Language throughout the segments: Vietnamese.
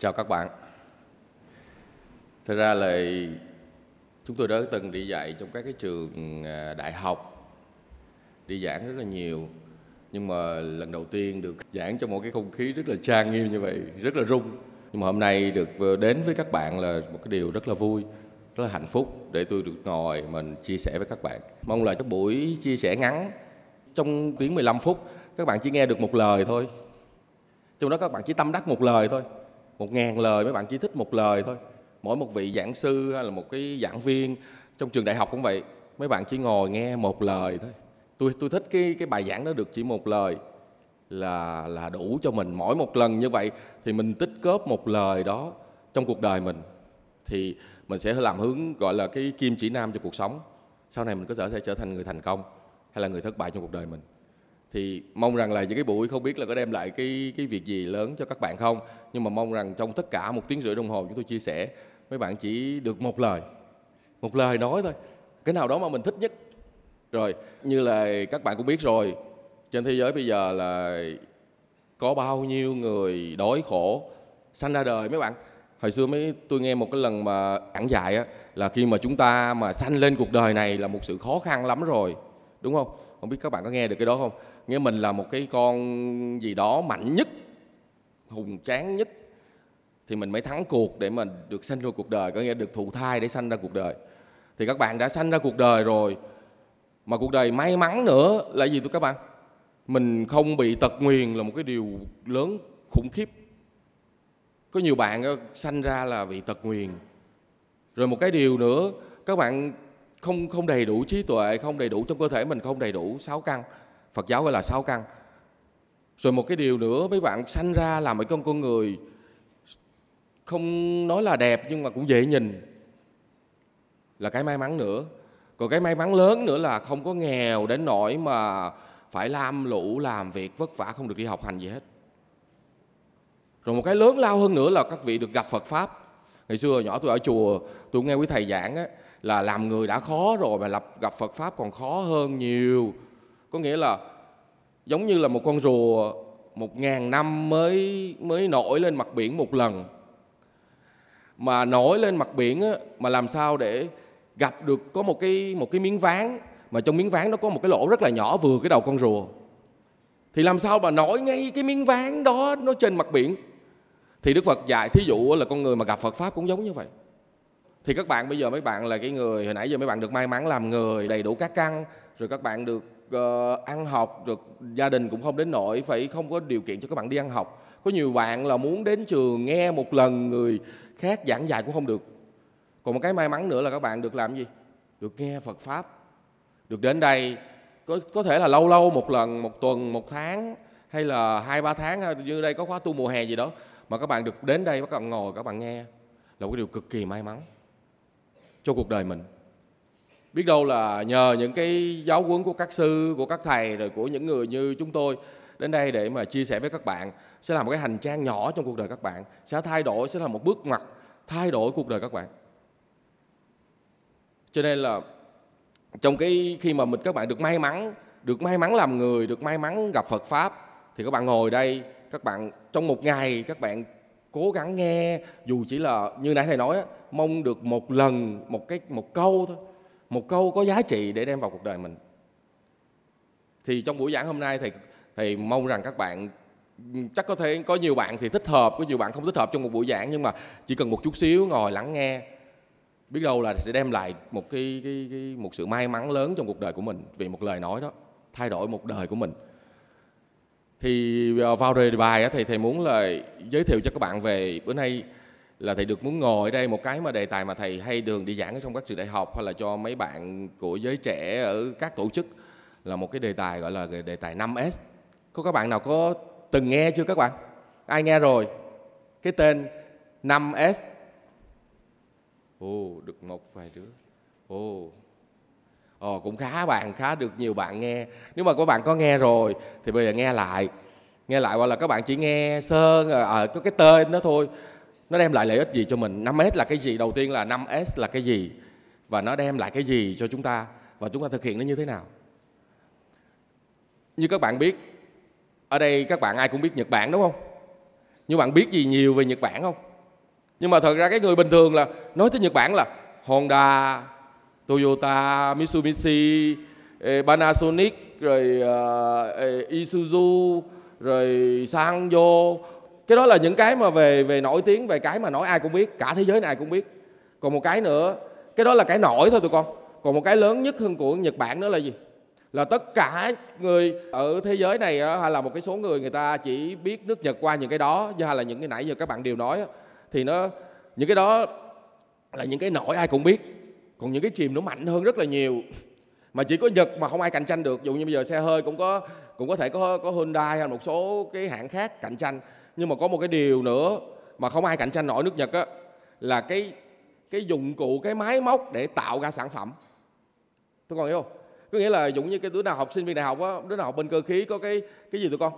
Chào các bạn. Thật ra là chúng tôi đã từng đi dạy trong các cái trường à, đại học, đi giảng rất là nhiều. Nhưng mà lần đầu tiên được giảng trong một cái không khí rất là trang nghiêm như vậy, rất là rung. Nhưng mà hôm nay được đến với các bạn là một cái điều rất là vui, rất là hạnh phúc để tôi được ngồi mình chia sẻ với các bạn. Mong là cái buổi chia sẻ ngắn trong tiếng 15 phút các bạn chỉ nghe được một lời thôi. Trong đó các bạn chỉ tâm đắc một lời thôi một ngàn lời, mấy bạn chỉ thích một lời thôi. Mỗi một vị giảng sư hay là một cái giảng viên trong trường đại học cũng vậy, mấy bạn chỉ ngồi nghe một lời thôi. Tôi tôi thích cái cái bài giảng đó được chỉ một lời, là là đủ cho mình. Mỗi một lần như vậy thì mình tích góp một lời đó trong cuộc đời mình, thì mình sẽ làm hướng, gọi là, cái kim chỉ nam cho cuộc sống. Sau này mình có thể trở thành người thành công hay là người thất bại trong cuộc đời mình thì mong rằng là những cái buổi không biết là có đem lại cái cái việc gì lớn cho các bạn không? Nhưng mà mong rằng trong tất cả một tiếng rưỡi đồng hồ chúng tôi chia sẻ, mấy bạn chỉ được một lời một lời nói thôi. Cái nào đó mà mình thích nhất. Rồi, như là các bạn cũng biết rồi, trên thế giới bây giờ là có bao nhiêu người đói khổ, sanh ra đời mấy bạn? Hồi xưa mấy, tôi nghe một cái lần mà giảng dạy á, là khi mà chúng ta mà sanh lên cuộc đời này là một sự khó khăn lắm rồi. Đúng không? Không biết các bạn có nghe được cái đó không? Nghĩa mình là một cái con gì đó mạnh nhất, hùng tráng nhất, thì mình mới thắng cuộc để mình được sanh ra cuộc đời, có nghĩa được thụ thai để sanh ra cuộc đời. Thì các bạn đã sanh ra cuộc đời rồi, mà cuộc đời may mắn nữa là gì tụi các bạn? Mình không bị tật nguyền là một cái điều lớn khủng khiếp. Có nhiều bạn sanh ra là bị tật nguyền. Rồi một cái điều nữa, các bạn không không đầy đủ trí tuệ, không đầy đủ, trong cơ thể mình không đầy đủ sáu căn. Phật giáo gọi là sáu căn. Rồi một cái điều nữa mấy bạn sanh ra làm một con con người không nói là đẹp nhưng mà cũng dễ nhìn. Là cái may mắn nữa. Còn cái may mắn lớn nữa là không có nghèo đến nỗi mà phải lam lũ làm việc vất vả không được đi học hành gì hết. Rồi một cái lớn lao hơn nữa là các vị được gặp Phật pháp. Ngày xưa nhỏ tôi ở chùa tôi nghe quý thầy giảng á, là làm người đã khó rồi mà lập gặp Phật pháp còn khó hơn nhiều có nghĩa là giống như là một con rùa một ngàn năm mới mới nổi lên mặt biển một lần. Mà nổi lên mặt biển á, mà làm sao để gặp được có một cái một cái miếng ván mà trong miếng ván nó có một cái lỗ rất là nhỏ vừa cái đầu con rùa. Thì làm sao mà nổi ngay cái miếng ván đó nó trên mặt biển? Thì Đức Phật dạy thí dụ là con người mà gặp Phật pháp cũng giống như vậy. Thì các bạn bây giờ mấy bạn là cái người hồi nãy giờ mấy bạn được may mắn làm người đầy đủ các căn rồi các bạn được uh, ăn học được gia đình cũng không đến nỗi phải không có điều kiện cho các bạn đi ăn học. Có nhiều bạn là muốn đến trường nghe một lần người khác giảng dạy cũng không được. Còn một cái may mắn nữa là các bạn được làm gì? Được nghe Phật pháp. Được đến đây có có thể là lâu lâu một lần một tuần một tháng hay là hai ba tháng như đây có khóa tu mùa hè gì đó mà các bạn được đến đây các bạn ngồi các bạn nghe là một điều cực kỳ may mắn cho cuộc đời mình biết đâu là nhờ những cái giáo huấn của các sư, của các thầy, rồi của những người như chúng tôi đến đây để mà chia sẻ với các bạn, sẽ là một cái hành trang nhỏ trong cuộc đời các bạn, sẽ thay đổi, sẽ là một bước ngoặt thay đổi cuộc đời các bạn. Cho nên là trong cái khi mà mình các bạn được may mắn, được may mắn làm người, được may mắn gặp Phật pháp, thì các bạn ngồi đây, các bạn trong một ngày, các bạn cố gắng nghe, dù chỉ là như nãy thầy nói mong được một lần, một cái, một câu thôi một câu có giá trị để đem vào cuộc đời mình. Thì trong buổi giảng hôm nay thầy thầy mong rằng các bạn chắc có thể có nhiều bạn thì thích hợp có nhiều bạn không thích hợp trong một buổi giảng nhưng mà chỉ cần một chút xíu ngồi lắng nghe biết đâu là sẽ đem lại một cái, cái, cái một sự may mắn lớn trong cuộc đời của mình. Vì một lời nói đó thay đổi một đời của mình. Thì ờ, vào đề bài thì thầy muốn là giới thiệu cho các bạn về bữa nay là thầy được muốn ngồi ở đây một cái mà đề tài mà thầy hay đường đi giảng ở trong các trường đại học hay là cho mấy bạn của giới trẻ ở các tổ chức là một cái đề tài gọi là đề tài 5S. Có các bạn nào có từng nghe chưa các bạn? Ai nghe rồi? Cái tên 5S. Ồ, được một vài đứa. Ồ, Ồ, cũng khá bạn, khá được nhiều bạn nghe. Nếu mà các bạn có nghe rồi thì bây giờ nghe lại. Nghe lại hoặc là các bạn chỉ nghe sơ ở có cái tên đó thôi. Nó đem lại lợi ích gì cho mình? 5S là cái gì? Đầu tiên là 5S là cái gì? Và nó đem lại cái gì cho chúng ta? Và chúng ta thực hiện nó như thế nào? Như các bạn biết, ở đây các bạn ai cũng biết Nhật Bản đúng không? Nhưng bạn biết gì nhiều về Nhật Bản không? nhưng mà thật ra cái người bình thường là nói tới Nhật Bản là Honda Toyota Mitsubishi Panasonic rồi uh, Isuzu rồi Sanyo cái đó là những cái mà về về nổi tiếng, về cái mà nói ai cũng biết, cả thế giới này ai cũng biết. Còn một cái nữa, cái đó là cái nổi thôi tụi con. Còn một cái lớn nhất hơn của Nhật Bản đó là gì? Là tất cả người ở thế giới này hay là một cái số người người ta chỉ biết nước Nhật qua những cái đó hay là những cái nãy giờ các bạn đều nói thì nó, những cái đó là những cái nổi ai cũng biết. Còn những cái chìm nó mạnh hơn rất là nhiều. Mà chỉ có Nhật mà không ai cạnh tranh được. Dụ như bây giờ xe hơi cũng có cũng có thể có có Hyundai hay một số cái hãng khác cạnh tranh nhưng mà có một cái điều nữa mà không ai cạnh tranh nổi nước Nhật á là cái cái dụng cụ cái máy móc để tạo ra sản phẩm. Tôi còn hiểu không? Có nghĩa là dụng như cái đứa nào học sinh viên đại học á đứa nào học bên cơ khí có cái cái gì tụi con?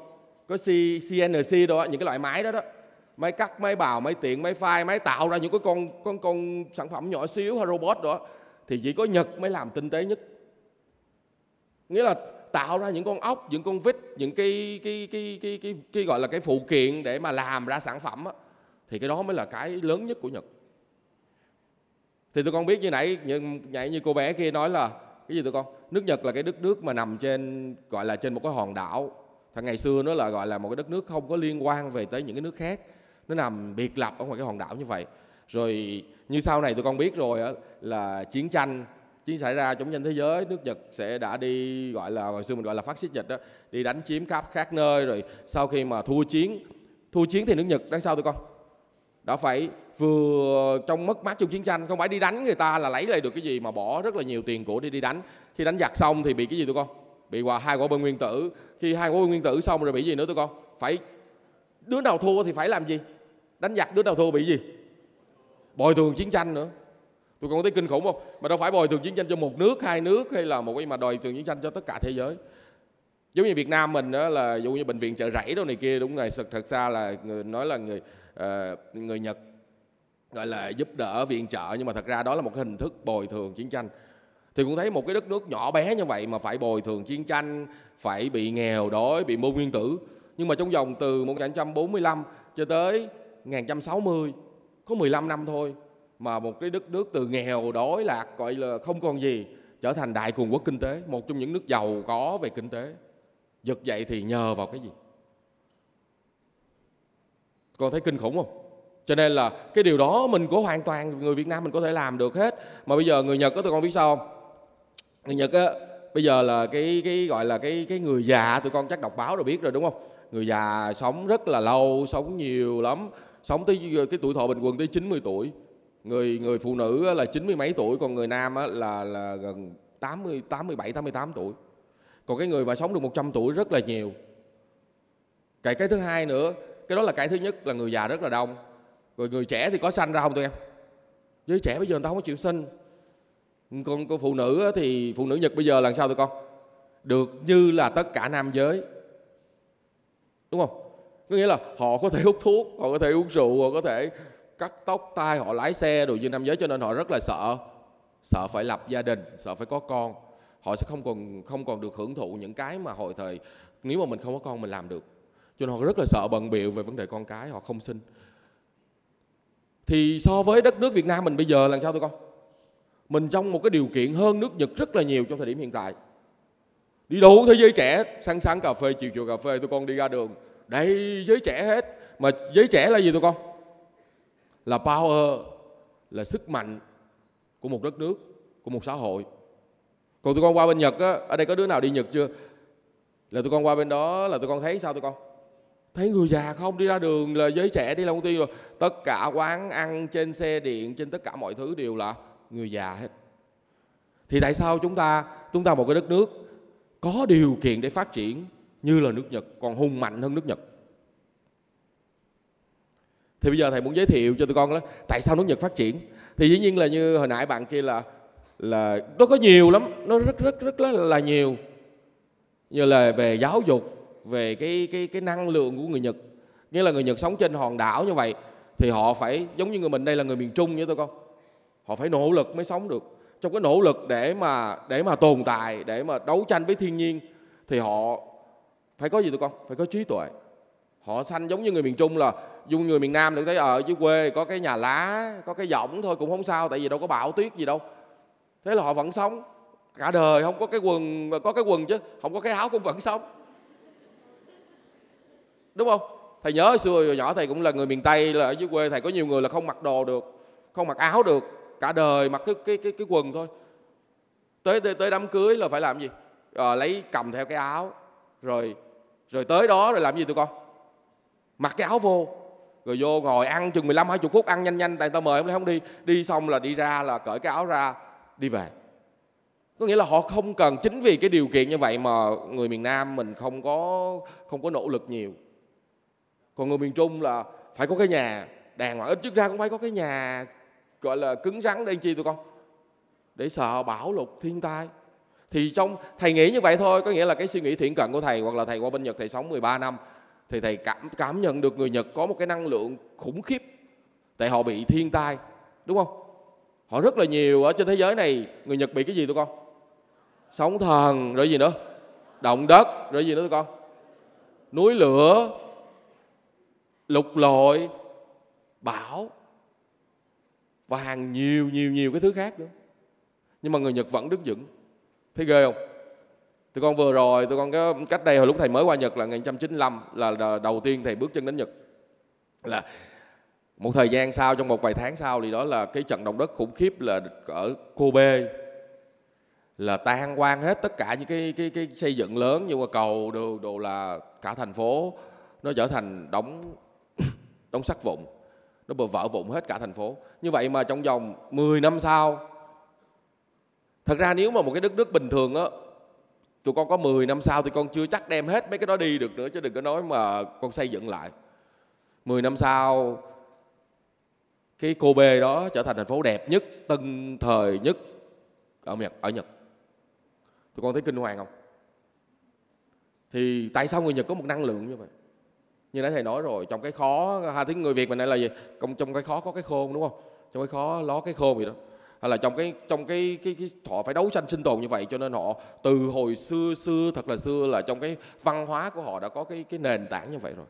Có C, CNC đó những cái loại máy đó đó. Máy cắt máy bào máy tiện máy phai máy tạo ra những cái con con con sản phẩm nhỏ xíu hay robot đó thì chỉ có Nhật mới làm tinh tế nhất. Nghĩa là tạo ra những con ốc những con vít những cái cái cái cái cái, cái gọi là cái phụ kiện để mà làm ra sản phẩm á, thì cái đó mới là cái lớn nhất của Nhật. Thì tụi con biết như nãy như, nãy như cô bé kia nói là cái gì tụi con? Nước Nhật là cái đất nước mà nằm trên gọi là trên một cái hòn đảo. Thằng ngày xưa nó là gọi là một cái đất nước không có liên quan về tới những cái nước khác. Nó nằm biệt lập ở ngoài cái hòn đảo như vậy. Rồi như sau này tụi con biết rồi á, là chiến tranh chiến xảy ra chống tranh thế giới, nước Nhật sẽ đã đi, gọi là, hồi xưa mình gọi là phát xít Nhật đó, đi đánh chiếm khắp các nơi rồi sau khi mà thua chiến thua chiến thì nước Nhật đánh sao tụi con. Đã phải vừa trong mất mát trong chiến tranh, không phải đi đánh người ta là lấy lại được cái gì mà bỏ rất là nhiều tiền của đi đi đánh. Khi đánh giặc xong thì bị cái gì tụi con? Bị hòa hai quả bom nguyên tử. Khi hai quả bom nguyên tử xong rồi bị gì nữa tụi con? Phải đứa nào thua thì phải làm gì? Đánh giặc đứa nào thua bị gì? Bồi thường chiến tranh nữa tôi còn thấy kinh khủng không? Mà đâu phải bồi thường chiến tranh cho một nước hai nước hay là một cái mà đòi thường chiến tranh cho tất cả thế giới. Giống như Việt Nam mình đó là dụ như bệnh viện chợ rẫy đâu này kia đúng rồi thật thật ra là người nói là người uh, người Nhật gọi là giúp đỡ viện trợ nhưng mà thật ra đó là một cái hình thức bồi thường chiến tranh. Thì cũng thấy một cái đất nước nhỏ bé như vậy mà phải bồi thường chiến tranh phải bị nghèo đói bị môn nguyên tử. Nhưng mà trong vòng từ 1945 cho tới 1960 có 15 năm thôi mà một cái đất nước từ nghèo, đói, lạc, gọi là không còn gì, trở thành đại cường quốc kinh tế, một trong những nước giàu có về kinh tế. Giật dậy thì nhờ vào cái gì? Con thấy kinh khủng không? Cho nên là cái điều đó mình có hoàn toàn, người Việt Nam mình có thể làm được hết. Mà bây giờ người Nhật có tụi con biết sao không? Người Nhật á, bây giờ là cái cái gọi là cái cái người già, tụi con chắc đọc báo rồi biết rồi, đúng không? Người già sống rất là lâu, sống nhiều lắm. Sống tới cái tuổi thọ bình quân tới 90 tuổi người người phụ nữ là chín mươi mấy tuổi, còn người nam là là gần 80 87 88 tuổi. Còn cái người mà sống được 100 tuổi rất là nhiều. Cái cái thứ hai nữa, cái đó là cái thứ nhất là người già rất là đông. Rồi người trẻ thì có sanh ra không tụi em? Giới trẻ bây giờ người ta không có chịu sinh. Còn con phụ nữ thì phụ nữ nhật bây giờ làm sao tụi con? Được như là tất cả nam giới. Đúng không? Có nghĩa là họ có thể hút thuốc, họ có thể uống rượu, họ có thể cắt tóc, tai họ lái xe đồ như nam giới cho nên họ rất là sợ. Sợ phải lập gia đình, sợ phải có con. Họ sẽ không còn không còn được hưởng thụ những cái mà hồi thời, nếu mà mình không có con mình làm được. Cho nên họ rất là sợ bận biệu về vấn đề con cái, họ không sinh thì so với đất nước Việt Nam mình bây giờ làm sao tụi con? Mình trong một cái điều kiện hơn nước Nhật rất là nhiều trong thời điểm hiện tại. Đi đủ thế giới trẻ sáng sáng cà phê, chiều chiều cà phê, tụi con đi ra đường. Đầy giới trẻ hết. Mà giới trẻ là gì tụi con? Là power, là sức mạnh của một đất nước, của một xã hội. Còn tụi con qua bên Nhật á, ở đây có đứa nào đi Nhật chưa? Là tụi con qua bên đó, là tụi con thấy sao tụi con? Thấy người già không? Đi ra đường là giới trẻ, đi làm công ty rồi. Tất cả quán ăn, trên xe điện, trên tất cả mọi thứ đều là người già hết. Thì tại sao chúng ta chúng ta một cái đất nước có điều kiện để phát triển như là nước Nhật, còn hùng mạnh hơn nước Nhật? Thì bây giờ thầy muốn giới thiệu cho tụi con là tại sao nước Nhật phát triển? Thì dĩ nhiên là như hồi nãy bạn kia là là nó có nhiều lắm nó rất rất rất là, là nhiều. Như là về giáo dục về cái cái cái năng lượng của người Nhật. Nghĩa là người Nhật sống trên hòn đảo như vậy thì họ phải giống như người mình đây là người miền Trung như tôi con họ phải nỗ lực mới sống được. Trong cái nỗ lực để mà để mà tồn tại để mà đấu tranh với thiên nhiên thì họ phải có gì tụi con? Phải có trí tuệ. Họ sanh giống như người miền Trung là dung người miền Nam được thấy ở dưới quê có cái nhà lá có cái võng thôi cũng không sao tại vì đâu có bão tuyết gì đâu. Thế là họ vẫn sống. Cả đời không có cái quần có cái quần chứ không có cái áo cũng vẫn sống. Đúng không? Thầy nhớ hồi xưa hồi nhỏ thầy cũng là người miền tây là ở dưới quê thầy có nhiều người là không mặc đồ được không mặc áo được. Cả đời mặc cái cái cái cái quần thôi. Tới tới, tới đám cưới là phải làm gì? À, lấy cầm theo cái áo rồi rồi tới đó rồi làm gì tụi con? Mặc cái áo vô rồi vô ngồi ăn chừng 15 20 phút ăn nhanh nhanh, tại tao mời ông không đi. Đi xong là đi ra là cởi cái áo ra, đi về. Có nghĩa là họ không cần chính vì cái điều kiện như vậy mà người miền Nam mình không có không có nỗ lực nhiều. Còn người miền Trung là phải có cái nhà, đàng hoàng. Ít trước ra cũng phải có cái nhà, gọi là, cứng rắn để chi tụi con? Để sợ bão lụt, thiên tai. Thì trong, thầy nghĩ như vậy thôi, có nghĩa là cái suy nghĩ thiện cận của thầy hoặc là thầy qua bên Nhật thầy sống 13 năm thì thầy cảm cảm nhận được người Nhật có một cái năng lượng khủng khiếp. Tại họ bị thiên tai, đúng không? Họ rất là nhiều ở trên thế giới này, người Nhật bị cái gì tụi con? Sóng thần, rồi gì nữa? Động đất, rồi gì nữa tụi con? Núi lửa, lục lội, bão, và hàng nhiều nhiều nhiều cái thứ khác nữa. Nhưng mà người Nhật vẫn đứng vững. Thấy ghê không? Tụi con vừa rồi, tụi con có cách đây hồi lúc thầy mới qua Nhật là 1995 là đầu tiên thầy bước chân đến Nhật. Là một thời gian sau, trong một vài tháng sau thì đó là cái trận động đất khủng khiếp là ở Kobe là tan quang hết tất cả những cái cái cái xây dựng lớn như là cầu, đồ đồ là cả thành phố. Nó trở thành đóng đóng sắt vụn. Nó bờ vỡ vụn hết cả thành phố. Như vậy mà trong vòng 10 năm sau, thật ra nếu mà một cái đất nước bình thường á tụi con có 10 năm sau thì con chưa chắc đem hết mấy cái đó đi được nữa, chứ đừng có nói mà con xây dựng lại. 10 năm sau, cái cô bê đó trở thành thành phố đẹp nhất, tân thời nhất ở Nhật ở Nhật. Tụi con thấy kinh hoàng không? Thì tại sao người Nhật có một năng lượng như vậy? Như nãy thầy nói rồi, trong cái khó hai tiếng người Việt mình đây là gì? Trong trong cái khó có cái khôn, đúng không? Trong cái khó ló cái khôn gì đó hay là trong cái trong cái cái, cái họ phải đấu tranh sinh tồn như vậy cho nên họ từ hồi xưa xưa thật là xưa là trong cái văn hóa của họ đã có cái cái nền tảng như vậy rồi.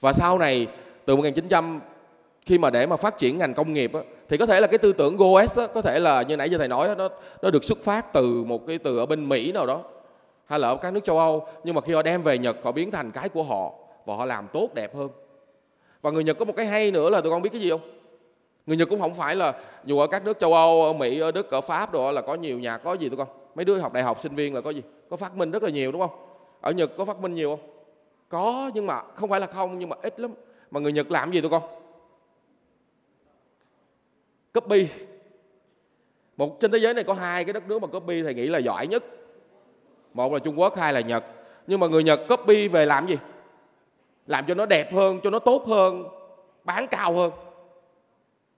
Và sau này từ 1900 khi mà để mà phát triển ngành công nghiệp á, thì có thể là cái tư tưởng Goes á, có thể là như nãy giờ thầy nói nó nó được xuất phát từ một cái từ ở bên Mỹ nào đó hay là ở các nước châu Âu. Nhưng mà khi họ đem về Nhật họ biến thành cái của họ và họ làm tốt đẹp hơn. Và người Nhật có một cái hay nữa là tụi con biết cái gì không? Người Nhật cũng không phải là, dù ở các nước châu Âu, ở Mỹ, ở Đức, ở Pháp đồ, là có nhiều nhà, có gì tụi con mấy đứa học đại học sinh viên là có gì, có phát minh rất là nhiều, đúng không? Ở Nhật có phát minh nhiều không? Có, nhưng mà không phải là không, nhưng mà ít lắm. Mà người Nhật làm gì tụi con copy. Một, trên thế giới này có hai cái đất nước mà copy thầy nghĩ là giỏi nhất. Một là Trung Quốc, hai là Nhật. Nhưng mà người Nhật copy về làm gì? Làm cho nó đẹp hơn, cho nó tốt hơn, bán cao hơn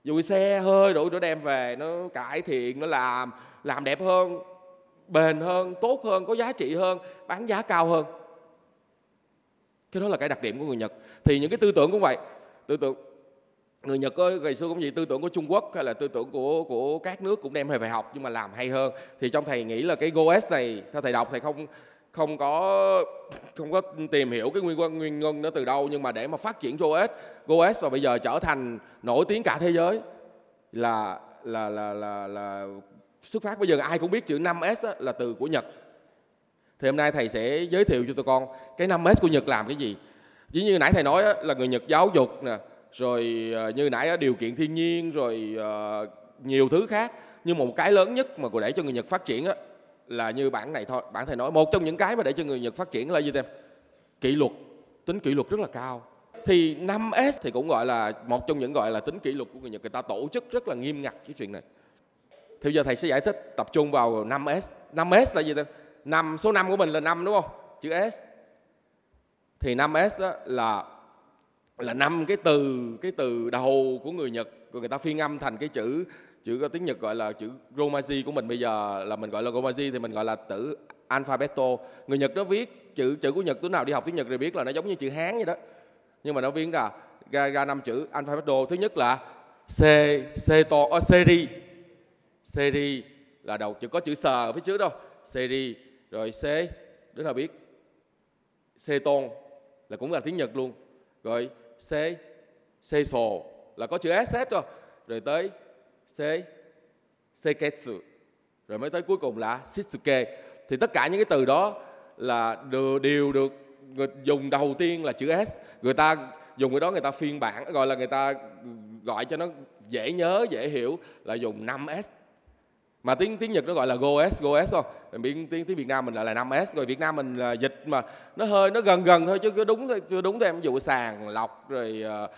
dùi xe hơi đủ nó đem về, nó cải thiện, nó làm làm đẹp hơn, bền hơn, tốt hơn, có giá trị hơn, bán giá cao hơn. Cái đó là cái đặc điểm của người Nhật. Thì những cái tư tưởng cũng vậy. Tư tưởng, người Nhật có, ngày xưa cũng vậy, tư tưởng của Trung Quốc hay là tư tưởng của của các nước cũng đem về phải học nhưng mà làm hay hơn. Thì trong thầy nghĩ là cái Goes này, theo thầy đọc thầy không không có không có tìm hiểu cái nguyên quân nguyên nhân nó từ đâu nhưng mà để mà phát triển GOS GOS và bây giờ trở thành nổi tiếng cả thế giới là là là là là xuất phát. Bây giờ ai cũng biết chữ 5S là từ của Nhật. Thì hôm nay thầy sẽ giới thiệu cho tụi con cái 5S của Nhật làm cái gì. Chỉ như nãy thầy nói là người Nhật giáo dục nè rồi ờ, như nãy điều kiện thiên nhiên rồi uh, nhiều thứ khác. Nhưng một cái lớn nhất mà để cho người Nhật phát triển á, là như bản này thôi. Bản thầy nói, một trong những cái mà để cho người Nhật phát triển là gì em kỷ luật, tính kỷ luật rất là cao. Thì 5S thì cũng gọi là một trong những gọi là tính kỷ luật của người Nhật. Người ta tổ chức rất là nghiêm ngặt cái chuyện này. Thì giờ thầy sẽ giải thích tập trung vào 5S 5S là gì em năm, số năm của mình là năm, đúng không? Chữ S. Thì 5S đó là là năm cái từ cái từ đầu của người Nhật. Rồi người ta phiên âm thành cái chữ chữ tiếng Nhật gọi là chữ Romaji của mình bây giờ là mình gọi là Romaji thì mình gọi là tử alphabeto. Người Nhật nó viết chữ chữ của Nhật tối nào đi học tiếng Nhật thì biết là nó giống như chữ Hán vậy đó. Nhưng mà nó viết ra ra, ra năm chữ alphabeto. Thứ nhất là C C to ở seri seri là đầu chữ có chữ sờ ở phía trước đâu. Seri rồi C đứa nào biết? C tôn là cũng là tiếng Nhật luôn. Rồi C C sồ là có chữ S hết rồi. Rồi tới C Seketsu rồi mới tới cuối cùng là Shitsuke thì tất cả những cái từ đó là đều, được người dùng đầu tiên là chữ S. Người ta dùng cái đó người ta phiên bản gọi là người ta gọi cho nó dễ nhớ dễ hiểu là dùng 5S mà tiếng tiếng Nhật nó gọi là GoS GoS không? Tiếng tiếng tiếng Việt Nam mình lại là 5S rồi Việt Nam mình là dịch mà nó hơi nó gần gần thôi chứ cứ đúng chưa đúng thêm ví dụ sàng lọc rồi uh,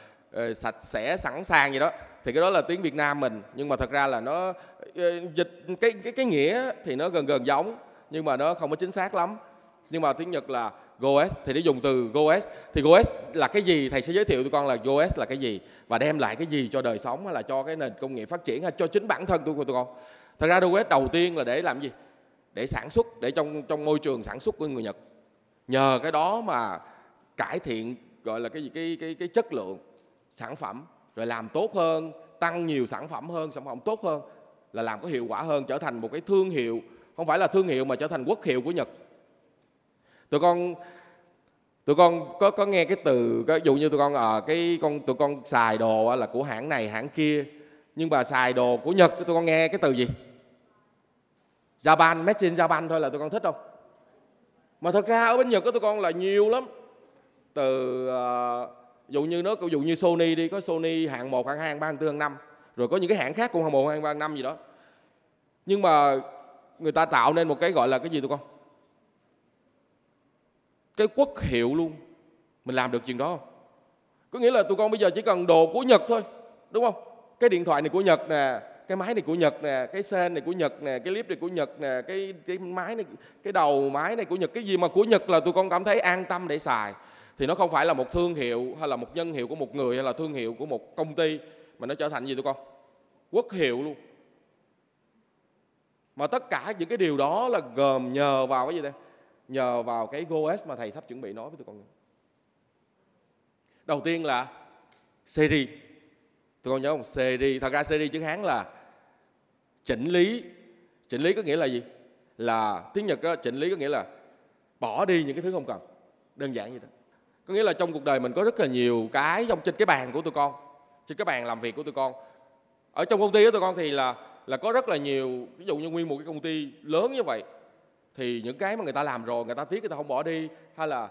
uh, sạch sẽ sẵn sàng gì đó thì cái đó là tiếng Việt Nam mình, nhưng mà thật ra là nó ờ, dịch, cái cái cái nghĩa thì nó gần gần giống, nhưng mà nó không có chính xác lắm. Nhưng mà tiếng Nhật là GoS thì để dùng từ GoS thì GoS là cái gì? Thầy sẽ giới thiệu tụi con là GoS là cái gì và đem lại cái gì cho đời sống hay là cho cái nền công nghiệp phát triển hay cho chính bản thân của tụi con. Thật ra GoS đầu tiên là để làm gì? Để sản xuất, để trong trong môi trường sản xuất của người Nhật. Nhờ cái đó mà cải thiện, gọi là cái gì? Cái cái cái chất lượng sản phẩm rồi làm tốt hơn tăng nhiều sản phẩm hơn sản phẩm tốt hơn là làm có hiệu quả hơn trở thành một cái thương hiệu. Không phải là thương hiệu mà trở thành quốc hiệu của Nhật. Tụi con tụi con có có nghe cái từ ví dụ như tụi con à, cái con tụi con xài đồ là của hãng này hãng kia nhưng mà xài đồ của Nhật tụi con nghe cái từ gì? Japan made in Japan thôi là tụi con thích không? Mà thật ra ở bên Nhật của tụi con là nhiều lắm. Từ uh, dụ như nó dụ như Sony đi có Sony hạng 1, hạng 2, hạng 3, hạng 4, hạng 5 rồi có những cái hãng khác cũng hạng 1, hạng 3, hạng 5 gì đó. Nhưng mà người ta tạo nên một cái gọi là cái gì tụi con cái quốc hiệu luôn. Mình làm được chuyện đó. Không có nghĩa là tụi con bây giờ chỉ cần đồ của nhật thôi đúng không? Cái điện thoại này của nhật nè cái máy này của nhật nè cái sen này của nhật nè cái clip này của nhật nè cái cái máy này cái đầu máy này của nhật cái gì mà của nhật là tụi con cảm thấy an tâm để xài thì nó không phải là một thương hiệu hay là một nhân hiệu của một người hay là thương hiệu của một công ty mà nó trở thành gì tụi con? Quốc hiệu luôn. Mà tất cả những cái điều đó là gồm nhờ vào cái gì đây? Nhờ vào cái GoS mà thầy sắp chuẩn bị nói với tụi con đầu tiên là series tụi con nhớ một series thật ra series chữ hán là chỉnh lý. Chỉnh lý có nghĩa là gì? Là tiếng nhật đó, chỉnh lý có nghĩa là bỏ đi những cái thứ không cần. Đơn giản như đó có nghĩa là trong cuộc đời mình có rất là nhiều cái trong trên cái bàn của tụi con trên cái bàn làm việc của tụi con. Ở trong công ty của tụi con thì là là có rất là nhiều ví dụ như nguyên một cái công ty lớn như vậy thì những cái mà người ta làm rồi người ta tiếc người ta không bỏ đi hay là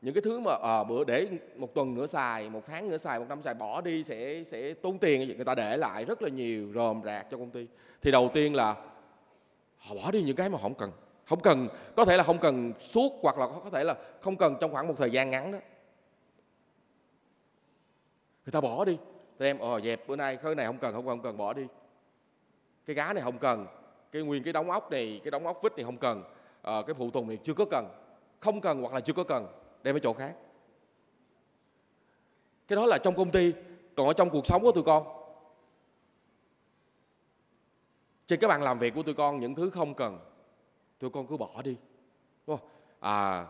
những cái thứ mà à, bữa để một tuần nữa xài một tháng nữa xài một năm xài bỏ đi sẽ sẽ tốn tiền người ta để lại rất là nhiều ròm rạc cho công ty. Thì đầu tiên là họ bỏ đi những cái mà không cần. Không cần có thể là không cần suốt hoặc là có thể là không cần trong khoảng một thời gian ngắn đó người ta bỏ đi. Tụi em ồ dẹp bữa nay cái này không cần không cần không cần bỏ đi. Cái gá này không cần cái nguyên cái đóng ốc này cái đóng ốc vít này không cần à, cái phụ tùng này chưa có cần không cần hoặc là chưa có cần đem ở chỗ khác. Cái đó là trong công ty còn ở trong cuộc sống của tụi con. Trên cái bàn làm việc của tụi con những thứ không cần tụi con cứ bỏ đi. Đúng không? à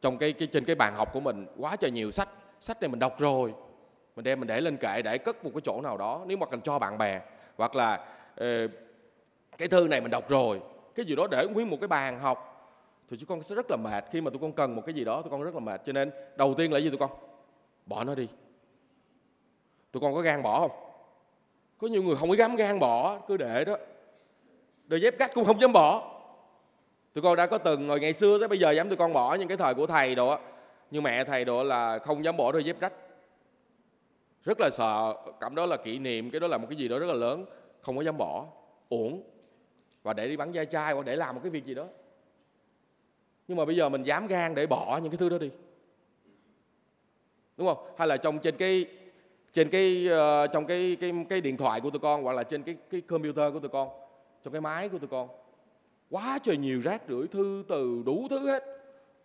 trong cái, cái trên cái bàn học của mình quá trời nhiều sách sách này mình đọc rồi mình đem mình để lên kệ để cất một cái chỗ nào đó nếu mà cần cho bạn bè hoặc là uh, cái thư này mình đọc rồi cái gì đó để nguyên một cái bàn học thì chúng con sẽ rất là mệt. Khi mà tụi con cần một cái gì đó tụi con rất là mệt. Cho nên đầu tiên là gì tụi con? Bỏ nó đi. Tụi con có gan bỏ không? Có nhiều người không có dám gan bỏ cứ để đó. Đôi dép cắt cũng không dám bỏ. Tụi con đã có từng ngồi ngày xưa tới bây giờ dám tụi con bỏ những cái thời của thầy đồ á. Như mẹ thầy đồ là không dám bỏ đôi dép rách rất là sợ. Cảm đó là kỷ niệm. Cái đó là một cái gì đó rất là lớn. Không có dám bỏ. Uổng. Và để đi bắn da chai hoặc để làm một cái việc gì đó. Nhưng mà bây giờ mình dám gan để bỏ những cái thứ đó đi. Đúng không? Hay là trong trên cái trên cái uh, trong cái cái cái điện thoại của tụi con hoặc là trên cái cái computer của tụi con trong cái máy của tụi con quá trời nhiều rác rưởi thư từ đủ thứ hết.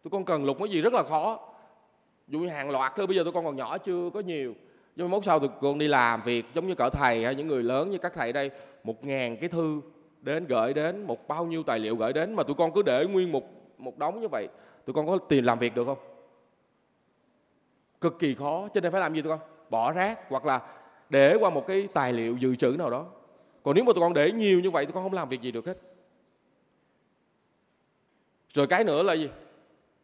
Tụi con cần lục cái gì rất là khó. Dụ như hàng loạt thư bây giờ tụi con còn nhỏ chưa có nhiều nhưng mà mốt sau thì con đi làm việc, giống như cỡ thầy hay những người lớn như các thầy đây, một ngàn cái thư đến gửi đến, một bao nhiêu tài liệu gửi đến mà tụi con cứ để nguyên một một đống như vậy, tụi con có tiền làm việc được không? Cực kỳ khó cho nên phải làm gì tụi con? Bỏ rác hoặc là để qua một cái tài liệu dự trữ nào đó. Còn nếu mà tụi con để nhiều như vậy, tụi con không làm việc gì được hết. Rồi cái nữa là gì?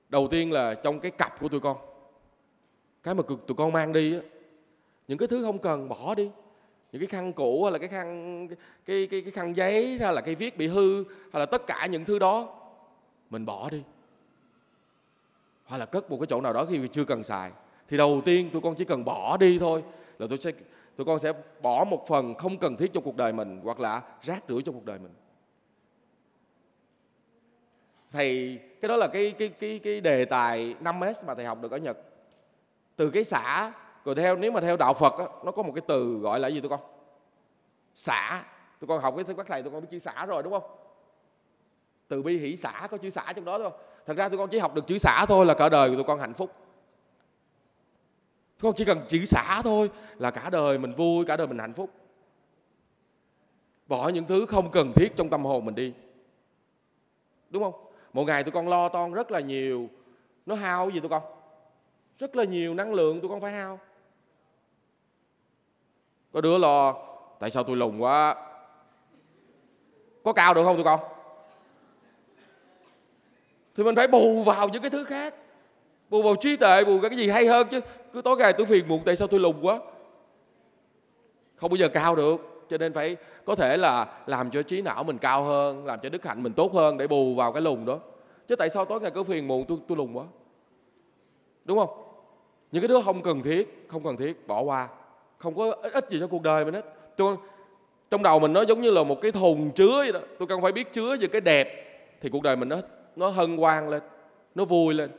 Đầu tiên là trong cái cặp của tụi con. Cái mà tụi con mang đi á những cái thứ không cần, bỏ đi. Những cái khăn cũ hay là cái khăn, cái cái cái khăn giấy hay là cái viết bị hư hay là tất cả những thứ đó, mình bỏ đi. Hoặc là cất một cái chỗ nào đó khi chưa cần xài. Thì đầu tiên tụi con chỉ cần bỏ đi thôi là tôi sẽ, tụi con sẽ bỏ một phần không cần thiết trong cuộc đời mình hoặc là rác rưởi trong cuộc đời mình. Thầy, cái đó là cái cái cái cái đề tài 5S mà thầy học được ở Nhật. Từ cái xã rồi theo nếu mà theo đạo Phật á, nó có một cái từ gọi là gì tụi con? Xả. Tụi con học cái thứ bác thầy tụi con biết chữ xả rồi đúng không? Từ bi hỷ xả có chữ xả trong đó thôi thật ra tụi con chỉ học được chữ xả thôi là cả đời của tụi con hạnh phúc. Tụi con chỉ cần chữ xả thôi là cả đời mình vui cả đời mình hạnh phúc. Bỏ những thứ không cần thiết trong tâm hồn mình đi. Đúng không? Một ngày tụi con lo toan rất là nhiều. Nó hao gì tụi con? Rất là nhiều năng lượng tụi con phải hao có đứa lo, tại sao tôi lùn quá? Có cao được không tụi con? Thì mình phải bù vào những cái thứ khác. Bù vào trí tuệ, bù cái gì hay hơn chứ. Cứ tối ngày tôi phiền muộn, tại sao tôi lùn quá? Không bao giờ cao được. Cho nên phải có thể là làm cho trí não mình cao hơn, làm cho đức hạnh mình tốt hơn để bù vào cái lùn đó. Chứ tại sao tối ngày cứ phiền muộn, tôi tôi lùn quá? Đúng không? Những cái thứ không cần thiết, không cần thiết, bỏ qua không có ích gì cho cuộc đời mình hết. Tôi trong đầu mình nó giống như là một cái thùng chứa vậy đó. Tôi cần phải biết chứa những cái đẹp thì cuộc đời mình nó nó hân hoan lên nó vui lên.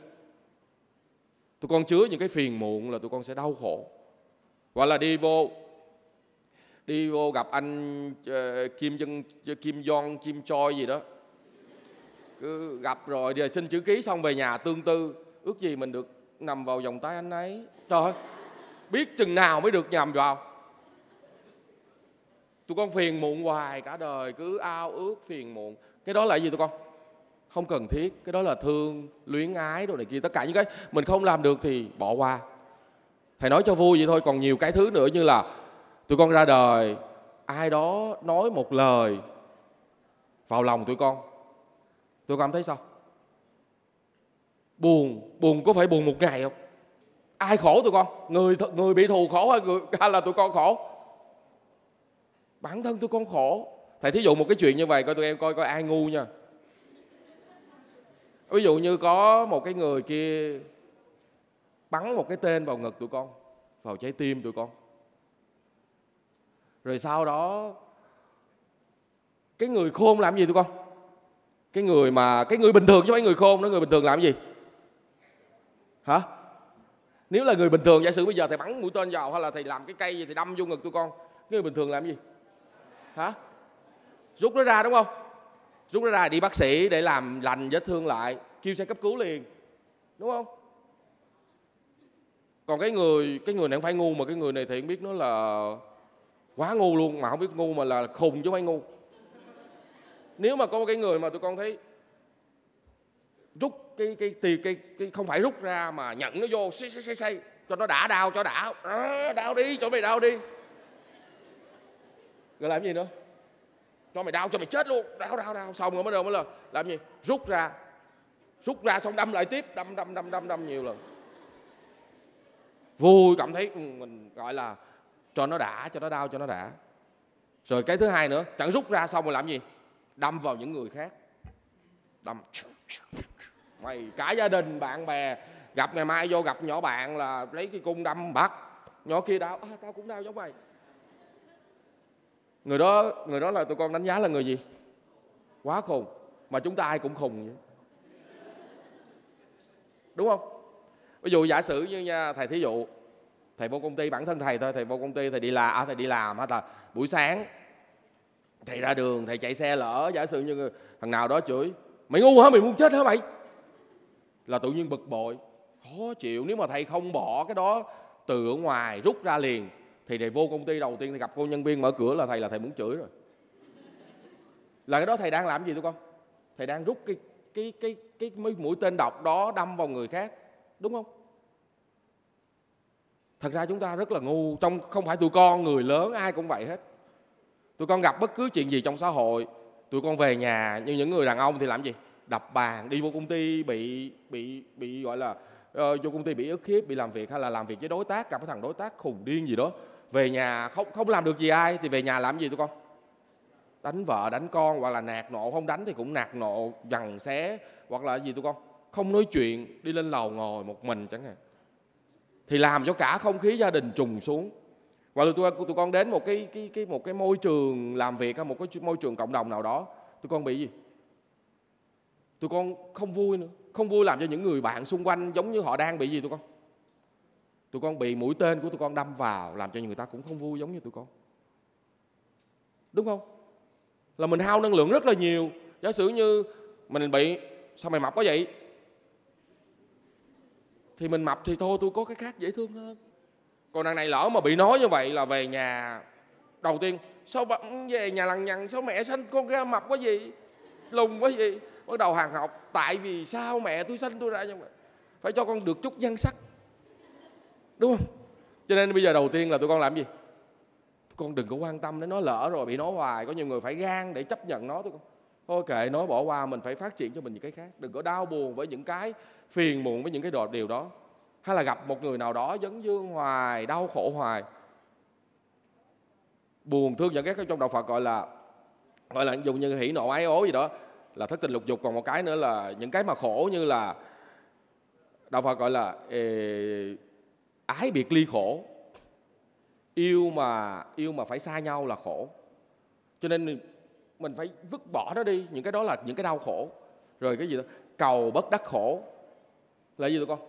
Tụi con chứa những cái phiền muộn là tụi con sẽ đau khổ. Hoặc là đi vô đi vô gặp anh uh, kim dân kim Jong kim choi gì đó. Cứ gặp rồi giờ xin chữ ký xong về nhà tương tư. Ước gì mình được nằm vào vòng tay anh ấy. Trời ơi biết chừng nào mới được nhầm vào. Tụi con phiền muộn hoài cả đời, cứ ao ước phiền muộn. Cái đó là gì tụi con? Không cần thiết, cái đó là thương, luyến ái đồ này kia, tất cả những cái mình không làm được thì bỏ qua. Thầy nói cho vui vậy thôi, còn nhiều cái thứ nữa như là tụi con ra đời, ai đó nói một lời vào lòng tụi con. Tụi con thấy sao? Buồn buồn có phải buồn một ngày không? Ai khổ tụi con? Người người bị thù khổ hay, người, hay là tụi con khổ? Bản thân tụi con khổ. Thầy thí dụ một cái chuyện như vậy coi tụi em coi coi ai ngu nha. Ví dụ như có một cái người kia bắn một cái tên vào ngực tụi con vào trái tim tụi con. Rồi sau đó cái người khôn làm gì tụi con? Cái người mà cái người bình thường chứ mấy phải người khôn nó người bình thường làm gì? Hả? Nếu là người bình thường, giả sử bây giờ thầy bắn mũi tên vào hay là thầy làm cái cây gì thì đâm vô ngực tụi con người bình thường làm gì? Hả? Rút nó ra đúng không? Rút nó ra đi bác sĩ để làm lành vết thương lại, kêu xe cấp cứu liền, đúng không? Còn cái người cái người này không phải ngu mà cái người này thì không biết nó là quá ngu luôn, mà không biết ngu mà là khùng chứ không phải ngu. Nếu mà có một cái người mà tụi con thấy rút cái cái cái cái, cái không phải rút ra mà nhận nó vô xây xây xây xây cho nó đã đau cho đã. À, đau đi cho mày đau đi. Rồi làm gì nữa? Cho mày đau cho mày chết luôn. Đau đau đau. Xong rồi mới đâu mới là làm gì? Rút ra. Rút ra xong đâm lại tiếp. Đâm đâm đâm đâm đâm nhiều lần. Vui cảm thấy ừ, mình gọi là cho nó đã cho nó đau cho nó đã. Rồi cái thứ hai nữa chẳng rút ra xong rồi làm gì? Đâm vào những người khác. Đâm mày cả gia đình bạn bè gặp ngày mai vô gặp nhỏ bạn là lấy cái cung đâm bắt nhỏ kia đau. À, tao cũng đau giống mày. Người đó người đó là tụi con đánh giá là người gì? Quá khùng mà chúng ta ai cũng khùng vậy. Đúng không? Ví dụ giả sử như nha thầy thí dụ thầy vô công ty bản thân thầy thôi thầy vô công ty thầy đi làm à, thầy đi làm hết là buổi sáng thầy ra đường thầy chạy xe lỡ giả sử như thằng nào đó chửi mày ngu hả? Mày muốn chết hả mày? Là tự nhiên bực bội. Khó chịu, nếu mà thầy không bỏ cái đó từ ở ngoài rút ra liền, thì thầy vô công ty đầu tiên thì gặp cô nhân viên mở cửa là thầy là thầy muốn chửi rồi. Là cái đó thầy đang làm gì tụi con? Thầy đang rút cái cái cái cái mũi tên độc đó đâm vào người khác, đúng không? Thật ra chúng ta rất là ngu, trong không phải tụi con, người lớn ai cũng vậy hết. Tụi con gặp bất cứ chuyện gì trong xã hội, tụi con về nhà như những người đàn ông thì làm gì? Đập bàn đi vô công ty bị bị bị gọi là uh, vô công ty bị ức hiếp bị làm việc hay là làm việc với đối tác gặp cái thằng đối tác khùng điên gì đó. Về nhà không không làm được gì ai thì về nhà làm gì tụi con? Đánh vợ đánh con hoặc là nạt nộ không đánh thì cũng nạt nộ dằn xé hoặc là gì tụi con? Không nói chuyện đi lên lầu ngồi một mình chẳng hạn. Thì làm cho cả không khí gia đình trùng xuống. Hoặc là tụi, tụi con đến một cái cái cái một cái môi trường làm việc hay một cái môi trường cộng đồng nào đó tụi con bị gì? Tụi con không vui nữa. Không vui làm cho những người bạn xung quanh giống như họ đang bị gì tụi con? Tụi con bị mũi tên của tụi con đâm vào làm cho người ta cũng không vui giống như tụi con. Đúng không? Là mình hao năng lượng rất là nhiều. Giả sử như mình bị, sao mày mập quá vậy? Thì mình mập thì thôi tôi có cái khác dễ thương hơn. Còn đằng này lỡ mà bị nói như vậy là về nhà, đầu tiên, sao bạn về nhà lằng nhằng, sao mẹ sanh con ra mập quá gì lùn quá gì bắt đầu hàng học, tại vì sao mẹ tôi sanh tôi ra nhưng mà phải cho con được chút nhan sắc. Đúng không? Cho nên bây giờ đầu tiên là tụi con làm gì? Con đừng có quan tâm đến nó, lỡ rồi bị nói hoài, có nhiều người phải gan để chấp nhận nó tụi con. Thôi kệ nó, bỏ qua, mình phải phát triển cho mình những cái khác. Đừng có đau buồn với những cái phiền muộn, với những cái điều đó. Hay là gặp một người nào đó dấn dương hoài, đau khổ hoài. Buồn thương những cái trong đạo Phật gọi là gọi là dùng như hỉ nộ, ái ố gì đó là thất tình lục dục. Còn một cái nữa là những cái mà khổ như là đạo Phật gọi là ê, ái biệt ly khổ. Yêu mà yêu mà phải xa nhau là khổ. Cho nên mình phải vứt bỏ nó đi. Những cái đó là những cái đau khổ. Rồi cái gì đó? Cầu bất đắc khổ. Là gì tụi con?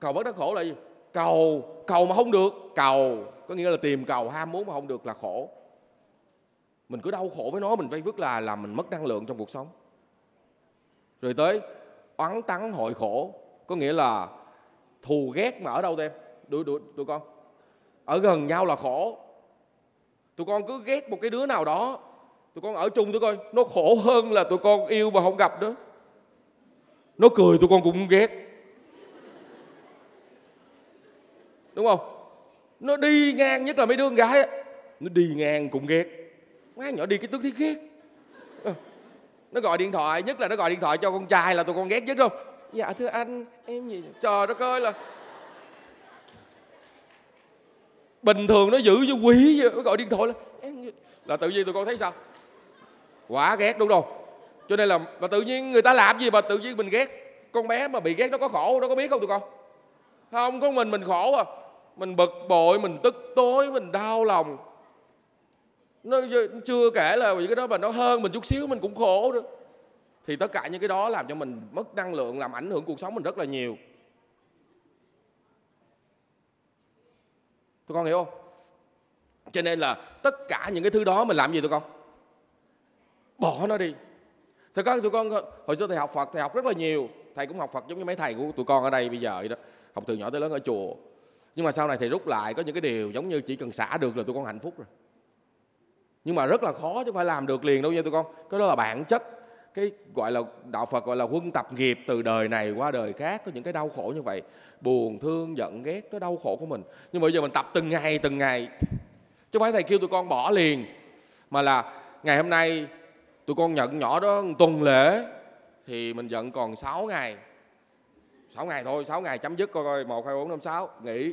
Cầu bất đắc khổ là gì? Cầu cầu mà không được. Cầu có nghĩa là tìm cầu ham muốn mà không được là khổ mình cứ đau khổ với nó, mình vây vứt là làm mình mất năng lượng trong cuộc sống. Rồi tới oán tắng hội khổ, có nghĩa là thù ghét mà ở đâu em? Đuổi đuổi tụi con. Ở gần nhau là khổ. Tụi con cứ ghét một cái đứa nào đó, tụi con ở chung tụi coi, nó khổ hơn là tụi con yêu mà không gặp nữa. Nó cười, tụi con cũng ghét. Đúng không? Nó đi ngang nhất là mấy đứa con gái nó đi ngang cũng ghét má nhỏ đi cái tướng thấy ghét ờ, nó gọi điện thoại nhất là nó gọi điện thoại cho con trai là tụi con ghét nhất không dạ thưa anh em gì trời đất ơi là bình thường nó giữ như quý, vậy nó gọi điện thoại là là tự nhiên tụi con thấy sao? Quá ghét đúng không? Cho nên là mà tự nhiên người ta làm gì mà tự nhiên mình ghét? Con bé mà bị ghét nó có khổ nó có biết không tụi con? Không có mình mình khổ à. Mình bực bội mình tức tối mình đau lòng nó chưa kể là vì cái đó mà nó hơn mình chút xíu mình cũng khổ nữa. Thì tất cả những cái đó làm cho mình mất năng lượng làm ảnh hưởng cuộc sống mình rất là nhiều. Tụi con hiểu không? Cho nên là tất cả những cái thứ đó mình làm gì tụi con? Bỏ nó đi. Thầy con, tụi con hồi xưa thầy học phật thầy học rất là nhiều. Thầy cũng học phật giống như mấy thầy của tụi con ở đây bây giờ vậy đó. Học từ nhỏ tới lớn ở chùa. Nhưng mà sau này thầy rút lại có những cái điều giống như chỉ cần xả được là tụi con hạnh phúc rồi nhưng mà rất là khó chứ không phải làm được liền đâu nha tụi con. Cái đó là bản chất. Cái gọi là đạo Phật gọi là huân tập nghiệp từ đời này qua đời khác có những cái đau khổ như vậy. Buồn thương giận ghét cái đau khổ của mình. Nhưng mà bây giờ mình tập từng ngày từng ngày. Chứ không phải thầy kêu tụi con bỏ liền. Mà là ngày hôm nay tụi con nhận nhỏ đó tuần lễ thì mình giận còn 6 ngày. 6 ngày thôi 6 ngày chấm dứt coi coi 1, 2, 4, 5, 6 nghỉ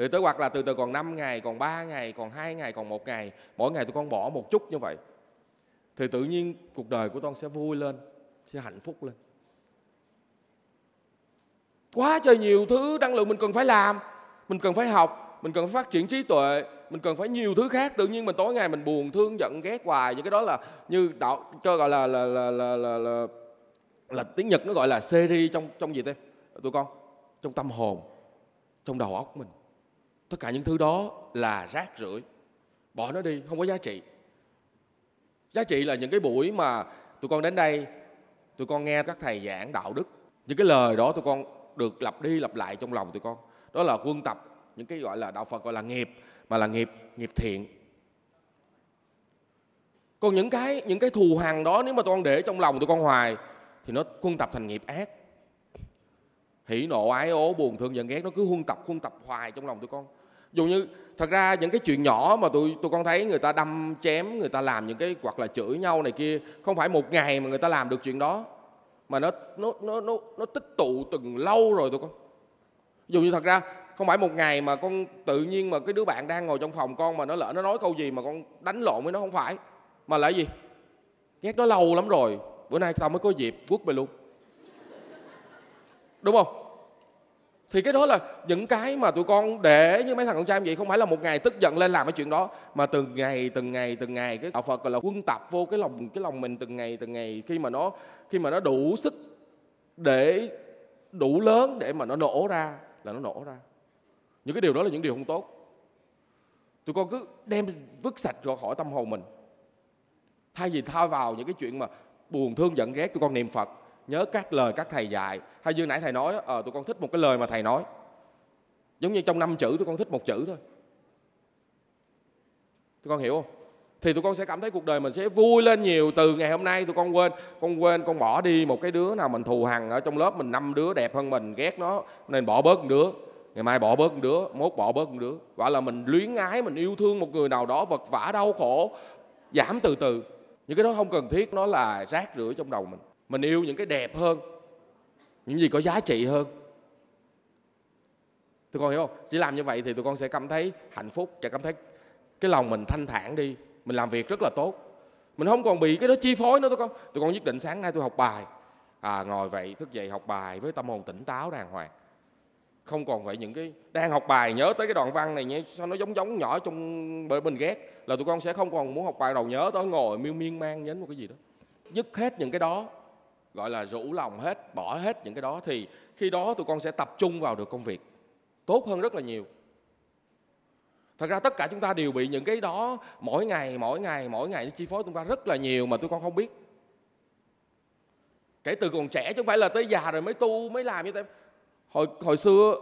thì tới hoặc là từ từ còn 5 ngày còn 3 ngày còn 2 ngày còn một ngày. Mỗi ngày tụi con bỏ một chút như vậy. Thì tự nhiên cuộc đời của con sẽ vui lên sẽ hạnh phúc lên. Quá trời nhiều thứ năng lượng mình cần phải làm. Mình cần phải học mình cần phải phát triển trí tuệ mình cần phải nhiều thứ khác. Tự nhiên mình tối ngày mình buồn thương giận ghét hoài. Những cái đó là như đạo cho gọi là là là là là, là, là tiếng nhật nó gọi là series trong trong gì thế tụi con trong tâm hồn trong đầu óc mình tất cả những thứ đó là rác rưởi. Bỏ nó đi, không có giá trị. Giá trị là những cái buổi mà tụi con đến đây, tụi con nghe các thầy giảng đạo đức. Những cái lời đó tụi con được lặp đi lặp lại trong lòng tụi con. Đó là quân tập, những cái gọi là đạo phật gọi là nghiệp, mà là nghiệp nghiệp thiện. Còn những cái những cái thù hằn đó nếu mà tụi con để trong lòng tụi con hoài thì nó quân tập thành nghiệp ác. Hỉ nộ, ái ố, buồn thương, giận ghét, nó cứ huân tập huân tập hoài trong lòng tụi con dù như, thật ra những cái chuyện nhỏ mà tụi tụi con thấy người ta đâm chém, người ta làm những cái, hoặc là chửi nhau này kia, không phải một ngày mà người ta làm được chuyện đó. Mà nó nó nó nó nó tích tụ từng lâu rồi tụi con. Dù như thật ra, không phải một ngày mà con tự nhiên mà cái đứa bạn đang ngồi trong phòng con mà nó lỡ nó nói câu gì mà con đánh lộn với nó, không phải. Mà là gì? Ghét nó lâu lắm rồi. Bữa nay tao mới có dịp quất mày luôn. Đúng không? Thì cái đó là những cái mà tụi con để như mấy thằng con trai vậy, không phải là một ngày tức giận lên làm cái chuyện đó, mà từng ngày từng ngày từng ngày. Cái đạo Phật gọi là quân tập vô cái lòng cái lòng mình từng ngày từng ngày. Khi mà nó, khi mà nó đủ sức để, đủ lớn để mà nó nổ ra, là nó nổ ra. Những cái điều đó là những điều không tốt. Tụi con cứ đem vứt sạch ra khỏi tâm hồn mình. Thay vì tha vào những cái chuyện mà buồn, thương, giận, ghét, tụi con niệm phật nhớ các lời các thầy dạy. Hay như nãy thầy nói ờ tụi con thích một cái lời mà thầy nói. Giống như trong năm chữ tụi con thích một chữ thôi. Tụi con hiểu không? Thì tụi con sẽ cảm thấy cuộc đời mình sẽ vui lên nhiều từ ngày hôm nay. Tụi con quên con quên, con bỏ đi một cái đứa nào mình thù hằn ở trong lớp mình, năm đứa đẹp hơn mình, ghét nó, nên bỏ bớt một đứa. Ngày mai bỏ bớt một đứa, mốt bỏ bớt một đứa. Gọi là mình luyến ái, mình yêu thương một người nào đó, vật vả đau khổ, giảm từ từ. Những cái đó không cần thiết, nó là rác rưởi trong đầu mình mình yêu những cái đẹp hơn, những gì có giá trị hơn. Tụi con hiểu không? Chỉ làm như vậy thì tụi con sẽ cảm thấy hạnh phúc, sẽ cảm thấy cái lòng mình thanh thản đi. Mình làm việc rất là tốt. Mình không còn bị cái đó chi phối nữa tụi con. Tụi con nhất định sáng nay tôi học bài. À ngồi vậy, thức dậy học bài với tâm hồn tỉnh táo đàng hoàng. Không còn phải những cái, đang học bài nhớ tới cái đoạn văn này nhé, sao nó giống giống nhỏ trong bởi mình ghét. Là tụi con sẽ không còn muốn học bài đầu nhớ tới ngồi miêu miên man nhấn một cái gì đó. Dứt hết những cái đó gọi là rũ lòng hết, bỏ hết những cái đó, thì khi đó tụi con sẽ tập trung vào được công việc tốt hơn rất là nhiều. Thật ra tất cả chúng ta đều bị những cái đó mỗi ngày mỗi ngày mỗi ngày nó chi phối chúng ta rất là nhiều mà tụi con không biết. Kể từ còn trẻ chứ không phải là tới già rồi mới tu, mới làm như thế. Hồi hồi xưa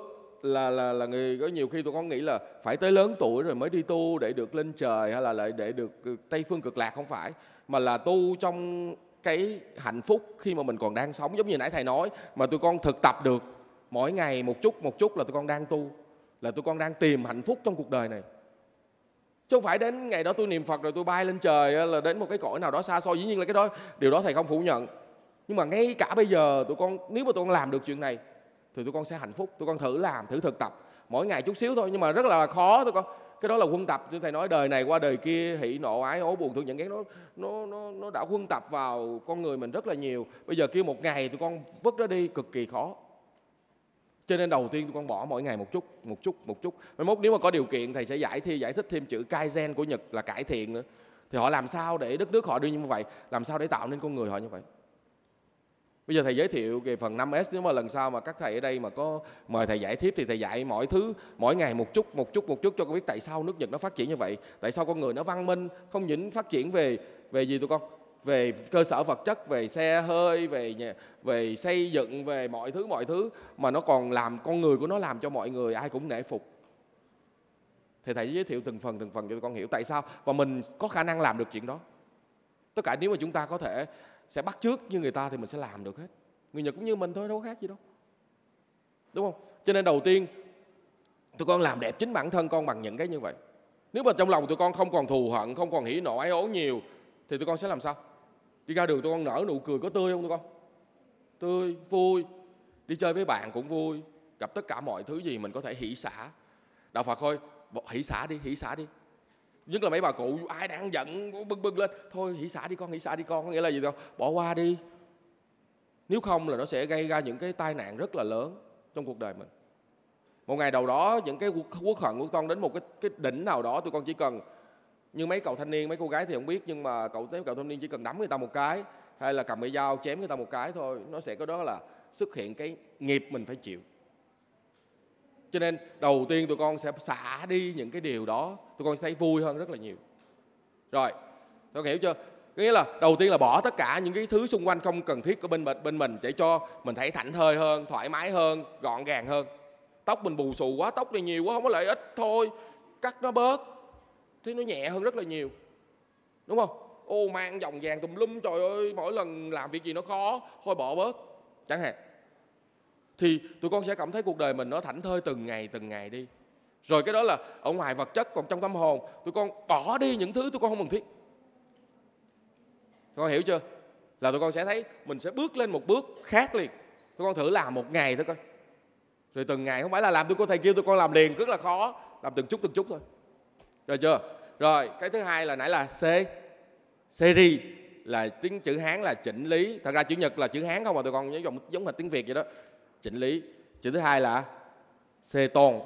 là là là người, có nhiều khi tụi con nghĩ là phải tới lớn tuổi rồi mới đi tu để được lên trời hay là lại để được ừ, tây phương cực lạc, không phải, mà là tu trong cái hạnh phúc khi mà mình còn đang sống. Giống như nãy thầy nói, mà tụi con thực tập được mỗi ngày một chút một chút là tụi con đang tu, là tụi con đang tìm hạnh phúc trong cuộc đời này. Chứ không phải đến ngày đó tôi niệm phật rồi tôi bay lên trời là đến một cái cõi nào đó xa xôi. Dĩ nhiên là cái đó, điều đó thầy không phủ nhận. Nhưng mà ngay cả bây giờ tụi con, nếu mà tụi con làm được chuyện này, thì tụi con sẽ hạnh phúc. Tụi con thử làm, thử thực tập. Mỗi ngày chút xíu thôi, nhưng mà rất là khó tụi con cái đó là huân tập như thầy nói đời này qua đời kia hỷ nộ ái ố buồn thương giận ghét nó nó nó nó đã huân tập vào con người mình rất là nhiều. Bây giờ kêu một ngày tụi con vứt nó đi, cực kỳ khó. Cho nên đầu tiên tụi con bỏ mỗi ngày một chút một chút một chút. Mai mốt nếu mà có điều kiện, thầy sẽ giải thi, giải thích thêm chữ kaizen của nhật là cải thiện nữa. Thì họ làm sao để đất nước họ đi như vậy? Làm sao để tạo nên con người họ như vậy? Bây giờ thầy giới thiệu về phần 5S nếu mà lần sau mà các thầy ở đây mà có mời thầy giải thiếp thì thầy dạy mọi thứ mỗi ngày một chút một chút một chút cho con biết tại sao nước Nhật nó phát triển như vậy, tại sao con người nó văn minh, không những phát triển về về gì tụi con? Về cơ sở vật chất, về xe hơi, về nhà, về xây dựng, về mọi thứ mọi thứ mà nó còn làm con người của nó làm cho mọi người ai cũng nể phục. Thì thầy giới thiệu từng phần từng phần cho tụi con hiểu tại sao và mình có khả năng làm được chuyện đó. Tất cả nếu mà chúng ta có thể sẽ bắt trước như người ta thì mình sẽ làm được hết. Người nhật cũng như mình thôi, đâu có khác gì đâu. Đúng không? Cho nên đầu tiên, tụi con làm đẹp chính bản thân con bằng những cái như vậy. Nếu mà trong lòng tụi con không còn thù hận, không còn hỉ nộ ái ố nhiều, thì tụi con sẽ làm sao? Đi ra đường tụi con nở nụ cười có tươi không tụi con? Tươi, vui. Đi chơi với bạn cũng vui. Gặp tất cả mọi thứ gì mình có thể hỉ xả. Đạo phật thôi hỉ xả đi hỉ xả đi nhất là mấy bà cụ, ai đang giận, bưng bưng lên. Thôi, hỷ xả đi con, hỷ xả đi con có nghĩa là gì đâu? Bỏ qua đi. Nếu không là nó sẽ gây ra những cái tai nạn rất là lớn trong cuộc đời mình. Một ngày đầu đó, những cái quốc hận của con đến một cái cái đỉnh nào đó, tụi con chỉ cần, như mấy cậu thanh niên, mấy cô gái thì không biết, nhưng mà cậu, mấy cậu thanh niên chỉ cần đấm người ta một cái, hay là cầm cái dao chém người ta một cái thôi, nó sẽ có đó là xuất hiện cái nghiệp mình phải chịu cho nên đầu tiên tụi con sẽ xả đi những cái điều đó, tụi con sẽ thấy vui hơn rất là nhiều. Rồi tụi con hiểu chưa? Có nghĩa là đầu tiên là bỏ tất cả những cái thứ xung quanh không cần thiết của bên mình bên mình để cho mình thấy thảnh thơi hơn, thoải mái hơn, gọn gàng hơn. Tóc mình bù xù quá, tóc này nhiều quá, không có lợi ích thôi. Cắt nó bớt thế nó nhẹ hơn rất là nhiều. Đúng không? Ô, mang vòng vàng tùm lum, trời ơi, mỗi lần làm việc gì nó khó, thôi bỏ bớt. Chẳng hạn thì tụi con sẽ cảm thấy cuộc đời mình nó thảnh thơi từng ngày từng ngày đi. Rồi cái đó là ở ngoài vật chất, còn trong tâm hồn, tụi con bỏ đi những thứ tụi con không cần thiết. Tụi con hiểu chưa? Là tụi con sẽ thấy mình sẽ bước lên một bước khác liền. Tụi con thử làm một ngày thôi coi. Rồi từng ngày, không phải là làm tụi con thầy kêu tụi con làm liền, rất là khó. Làm từng chút từng chút thôi. Rồi chưa? Rồi, cái thứ hai là nãy là c. Series là tiếng chữ hán là chỉnh lý. Thật ra chữ nhật là chữ hán không mà tụi con giống giống hệt tiếng việt vậy đó chỉnh lý. Chữ thứ hai là xê tôn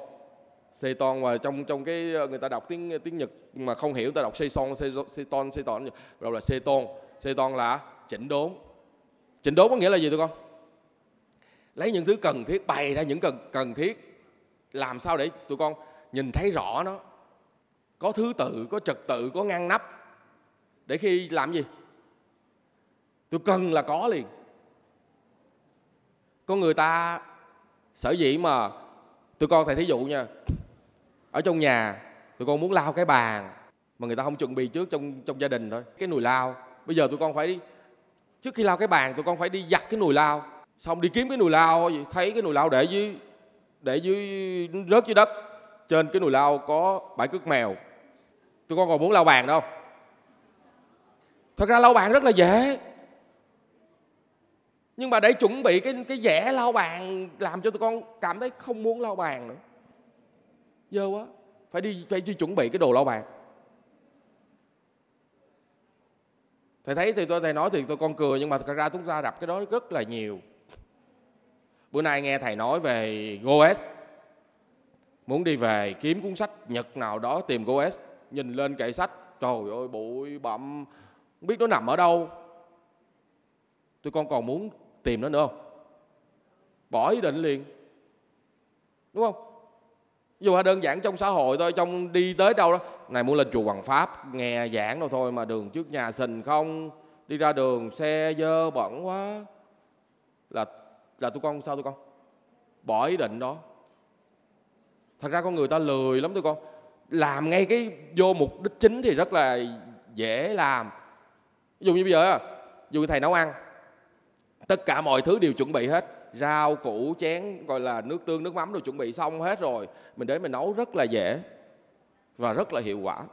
xê tôn mà trong trong cái ờ, người ta đọc tiếng ờ, tiếng nhật mà không hiểu, người ta đọc xê son, xê xê tôn xê tôn rồi là xê tôn xê tôn là chỉnh đốn. Chỉnh đốn có nghĩa là gì tụi con? Lấy những thứ cần thiết, bày ra những cần cần thiết. Làm sao để, tụi con nhìn thấy rõ nó? Có thứ tự, có trật tự, có ngăn nắp. Để khi làm gì? Tôi cần là có liền có người ta sở dĩ mà tụi con thầy thí dụ nha, ở trong nhà tụi con muốn lao cái bàn mà người ta không chuẩn bị trước trong trong gia đình thôi, cái nồi lao bây giờ tụi con phải đi, trước khi lao cái bàn tụi con phải đi giặt cái nồi lao xong đi kiếm cái nồi lao gì, thấy cái nồi lao để dưới để dưới, rớt dưới đất. Trên cái nồi lao có bãi cước mèo. Tụi con còn muốn lau bàn đâu. Thật ra lau bàn rất là dễ nhưng mà để chuẩn bị cái cái vẽ lau bàn làm cho tụi con cảm thấy không muốn lau bàn nữa. Dơ quá. Phải đi phải đi chuẩn bị cái đồ lau bàn. Thầy thấy thì tôi, thầy nói thì tôi con cười, nhưng mà thật ra chúng ta đập cái đó rất là nhiều. Bữa nay nghe thầy nói về goes. Muốn đi về kiếm cuốn sách nhật nào đó tìm goes. Nhìn lên kệ sách. Trời ơi, bụi bặm. Không biết nó nằm ở đâu. Tôi con còn muốn tìm nó nữa không? Bỏ ý định liền. Đúng không? Dù là đơn giản trong xã hội thôi, trong đi tới đâu đó, này muốn lên chùa Hoàng Pháp, nghe giảng đâu thôi mà đường trước nhà sình không, đi ra đường xe dơ bẩn quá. Là là tụi con sao tụi con? Bỏ ý định đó. Thật ra con người ta lười lắm tụi con. Làm ngay cái vô mục đích chính thì rất là dễ làm. Ví dụ như bây giờ dù thầy nấu ăn tất cả mọi thứ đều chuẩn bị hết. Rau, củ, chén, gọi là nước tương, nước mắm đều chuẩn bị xong hết rồi. Mình đến mình nấu rất là dễ và rất là hiệu quả.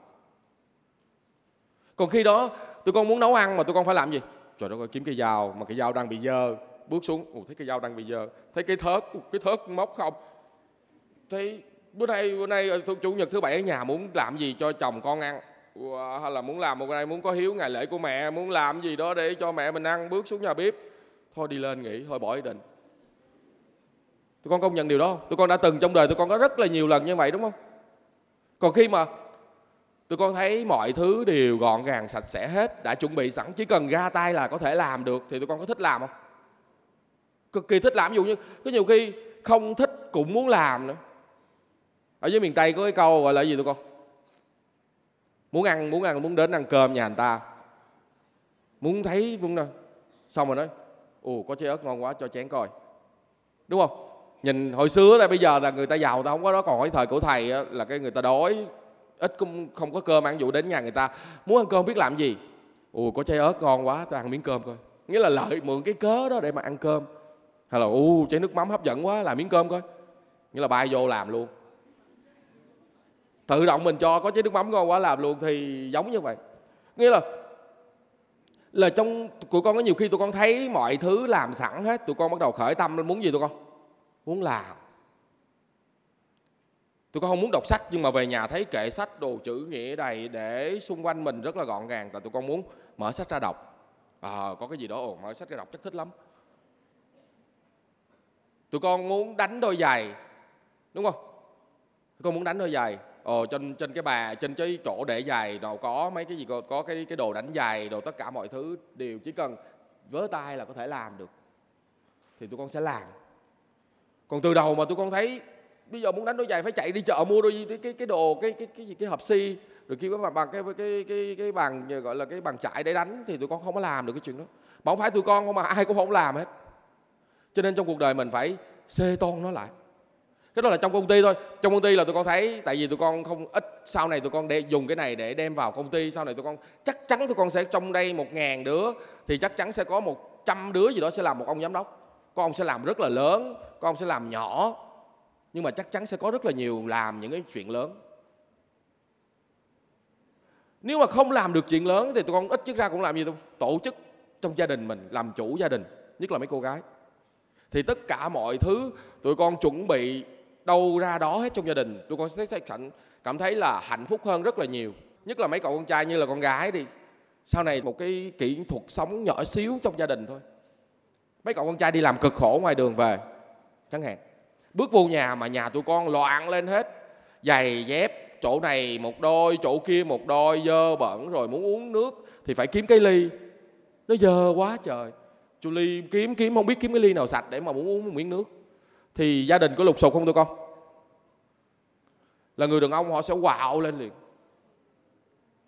Còn khi đó, tụi con muốn nấu ăn mà tụi con phải làm gì? Trời đất ơi, kiếm cái dao mà cái dao đang bị dơ. Bước xuống ồ thấy cái dao đang bị dơ. Thấy cái thớt cái thớt móc không? Thấy bữa nay bữa nay ờ, chủ nhật thứ bảy ở nhà muốn làm gì cho chồng con ăn? Hay là muốn làm một ngày muốn có hiếu ngày lễ của mẹ, muốn làm gì đó để cho mẹ mình ăn? Bước xuống nhà bếp thôi đi lên nghỉ, thôi bỏ ý định. Tụi con công nhận điều đó. Không tụi con đã từng trong đời tụi con có rất là nhiều lần như vậy, đúng không? Còn khi mà tụi con thấy mọi thứ đều gọn gàng, sạch sẽ hết, đã chuẩn bị sẵn, chỉ cần ra tay là có thể làm được, thì tụi con có thích làm không? Cực kỳ thích làm. Ví dụ như, có nhiều khi không thích cũng muốn làm nữa. Ở dưới miền tây có cái câu gọi là gì tụi con? Muốn ăn muốn ăn, muốn đến ăn cơm nhà người ta. Muốn thấy, muốn đâu xong rồi nói? Ồ có trái ớt ngon quá cho chén coi. Đúng không? Nhìn hồi xưa là bây giờ là người ta giàu ta không có đó còn cái thời của thầy á, là cái người ta đói ít cũng không có cơm ăn dụ đến nhà người ta muốn ăn cơm biết làm gì? Ồ có trái ớt ngon quá ta ăn miếng cơm coi. Nghĩa là lợi mượn cái cớ đó để mà ăn cơm. Hay là u trái nước mắm hấp dẫn quá làm miếng cơm coi. Nghĩa là bay vô làm luôn. Tự động mình cho có trái nước mắm ngon quá làm luôn thì giống như vậy. Nghĩa là là trong tụi con có nhiều khi tụi con thấy mọi thứ làm sẵn hết tụi con bắt đầu khởi tâm muốn gì tụi con? Muốn làm. Tụi con không muốn đọc sách nhưng mà về nhà thấy kệ sách đồ chữ nghĩa đầy để xung quanh mình rất là gọn gàng tại tụi con muốn mở sách ra đọc. À, có cái gì đó ồ mở sách ra đọc chắc thích lắm. Tụi con muốn đánh đôi giày đúng không? Tụi con muốn đánh đôi giày ờ, trên trên cái bà trên cái chỗ để giày nào có mấy cái gì có, có cái cái đồ đánh giày đồ tất cả mọi thứ đều chỉ cần vớ tay là có thể làm được. Thì tụi con sẽ làm. Còn từ đầu mà tụi con thấy bây giờ muốn đánh đôi giày phải chạy đi chợ mua đôi cái cái, cái đồ cái cái cái gì cái hộp xi. Rồi kêu bằng bằng cái cái cái cái bằng gọi là cái bằng chạy để đánh thì tụi con không có làm được cái chuyện đó. Mà không phải tụi con không mà ai cũng không làm hết. Cho nên trong cuộc đời mình phải xê tôn nó lại cái đó là trong công ty thôi. Trong công ty là tụi con thấy, tại vì tụi con không, ít sau này tụi con để, dùng cái này để đem vào công ty, sau này tụi con, chắc chắn tụi con sẽ trong đây một ngàn đứa, thì chắc chắn sẽ có một trăm đứa gì đó sẽ làm một ông giám đốc. Con ông sẽ làm rất là lớn, con ông sẽ làm nhỏ, nhưng mà chắc chắn sẽ có rất là nhiều làm những cái chuyện lớn. Nếu mà không làm được chuyện lớn thì tụi con ít chức ra cũng làm gì đâu, tổ chức trong gia đình mình, làm chủ gia đình, nhất là mấy cô gái. Thì tất cả mọi thứ tụi con chuẩn bị đâu ra đó hết trong gia đình. Tôi con sẽ cảm thấy là hạnh phúc hơn rất là nhiều. Nhất là mấy cậu con trai như là con gái đi. Sau này một cái kỹ thuật sống nhỏ xíu trong gia đình thôi. Mấy cậu con trai đi làm cực khổ ngoài đường về, chẳng hạn. Bước vô nhà mà nhà tụi con loạn lên hết. Giày dép, chỗ này một đôi, chỗ kia một đôi, dơ bẩn rồi muốn uống nước thì phải kiếm cái ly. Nó dơ quá trời. Chú ly kiếm kiếm, không biết kiếm cái ly nào sạch để mà muốn uống một miếng nước thì gia đình có lục sục không tụi con? Là người đàn ông họ sẽ quạo lên liền.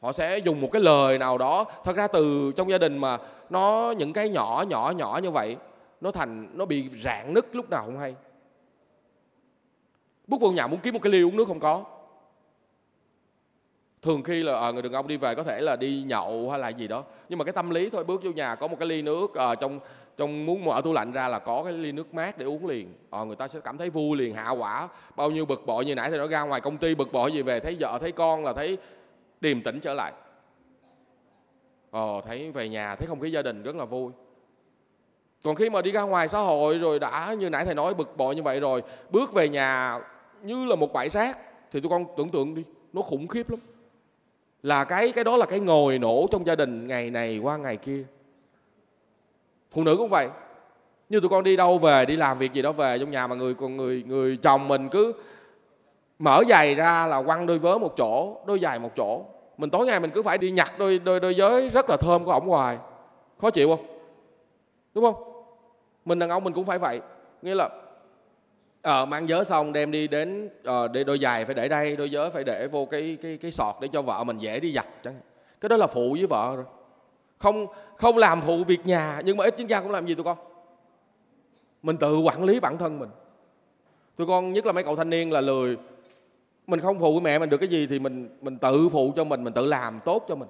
Họ sẽ dùng một cái lời nào đó. Thật ra từ trong gia đình mà nó những cái nhỏ nhỏ nhỏ như vậy nó thành nó bị rạn nứt lúc nào không hay. Bước vô nhà muốn kiếm một cái ly uống nước không có. Thường khi là à, người đàn ông đi về có thể là đi nhậu hay là gì đó. Nhưng mà cái tâm lý thôi bước vô nhà có một cái ly nước à, trong trong muốn mở tủ lạnh ra là có cái ly nước mát để uống liền. Ờ, người ta sẽ cảm thấy vui liền hạ quả. Bao nhiêu bực bội như nãy thì nó ra ngoài công ty bực bội gì về thấy vợ thấy con là thấy điềm tĩnh trở lại. Ờ thấy về nhà thấy không khí gia đình rất là vui. Còn khi mà đi ra ngoài xã hội rồi đã như nãy thầy nói bực bội như vậy rồi bước về nhà như là một bãi rác thì tụi con tưởng tượng đi nó khủng khiếp lắm. Là cái cái đó là cái ngồi nổ trong gia đình ngày này qua ngày kia phụ nữ cũng vậy. Như tụi con đi đâu về đi làm việc gì đó về trong nhà mà người còn người người chồng mình cứ mở giày ra là quăng đôi vớ một chỗ đôi giày một chỗ. Mình tối ngày mình cứ phải đi nhặt đôi đôi đôi giới rất là thơm của ổng hoài. Khó chịu không? Đúng không? Mình đàn ông mình cũng phải vậy. Nghĩa là à, mang giới xong đem đi đến à, để đôi giày phải để đây đôi giới phải để vô cái cái cái sọt để cho vợ mình dễ đi giặt chẳng cái đó là phụ với vợ rồi không không làm phụ việc nhà, nhưng mà ít chính gia cũng làm gì tụi con? Mình tự quản lý bản thân mình. Tụi con, nhất là mấy cậu thanh niên là lười. Mình không phụ với mẹ mình được cái gì thì mình mình tự phụ cho mình mình tự làm tốt cho mình.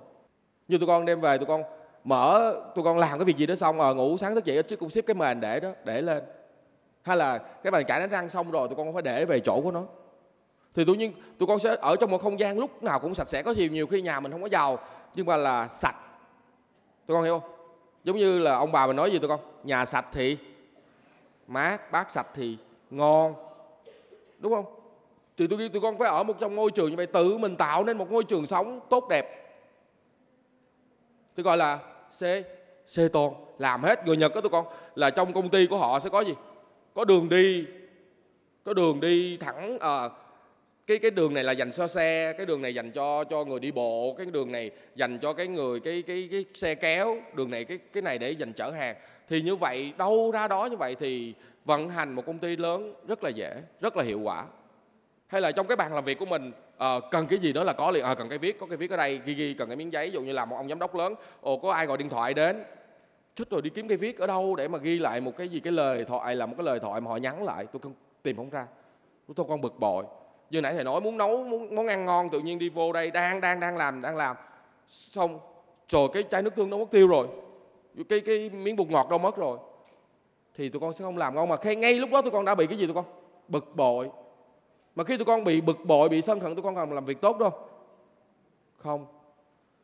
Như tụi con đem về, tụi con mở, tụi con làm cái việc gì đó xong rồi ngủ sáng thức dậy chứ cũng xếp cái mền để đó, để lên. Hay là cái bàn chải đánh răng xong rồi tụi con phải để về chỗ của nó. Thì tự nhiên tụi con sẽ ở trong một không gian lúc nào cũng sạch sẽ, có nhiều nhiều khi nhà mình không có giàu, nhưng mà là sạch tụi con hiểu không? Giống như là ông bà mình nói gì tụi con? Nhà sạch thì mát bát sạch thì ngon. Đúng không? Thì tôi tụi con phải ở một trong ngôi trường như vậy tự mình tạo nên một ngôi trường sống tốt đẹp. Tôi gọi là C C tôn làm hết người Nhật đó tụi con là trong công ty của họ sẽ có gì? Có đường đi có đường đi thẳng à, cái cái đường này là dành cho xe cái đường này dành cho cho người đi bộ cái đường này dành cho cái người cái cái cái xe kéo. Đường này cái cái này để dành chở hàng. Thì như vậy đâu ra đó như vậy thì vận hành một công ty lớn rất là dễ rất là hiệu quả. Hay là trong cái bàn làm việc của mình à, cần cái gì đó là có liền à, ờ, cần cái viết có cái viết ở đây ghi ghi cần cái miếng giấy ví dụ như là một ông giám đốc lớn ồ có ai gọi điện thoại đến chết rồi đi kiếm cái viết ở đâu để mà ghi lại một cái gì cái lời thoại là một cái lời thoại mà họ nhắn lại. Tôi không tìm không ra. Tôi con bực bội như nãy thầy nói, muốn nấu, muốn món ăn ngon, tự nhiên đi vô đây, đang đang đang làm đang làm. Xong rồi cái chai nước tương nó mất tiêu rồi. Cái cái miếng bột ngọt đâu mất rồi. Thì tụi con sẽ không làm ngon mà khi ngay lúc đó tụi con đã bị cái gì tụi con? Bực bội. Mà khi tụi con bị bực bội, bị sân hận, tụi con còn làm việc tốt đâu. Không.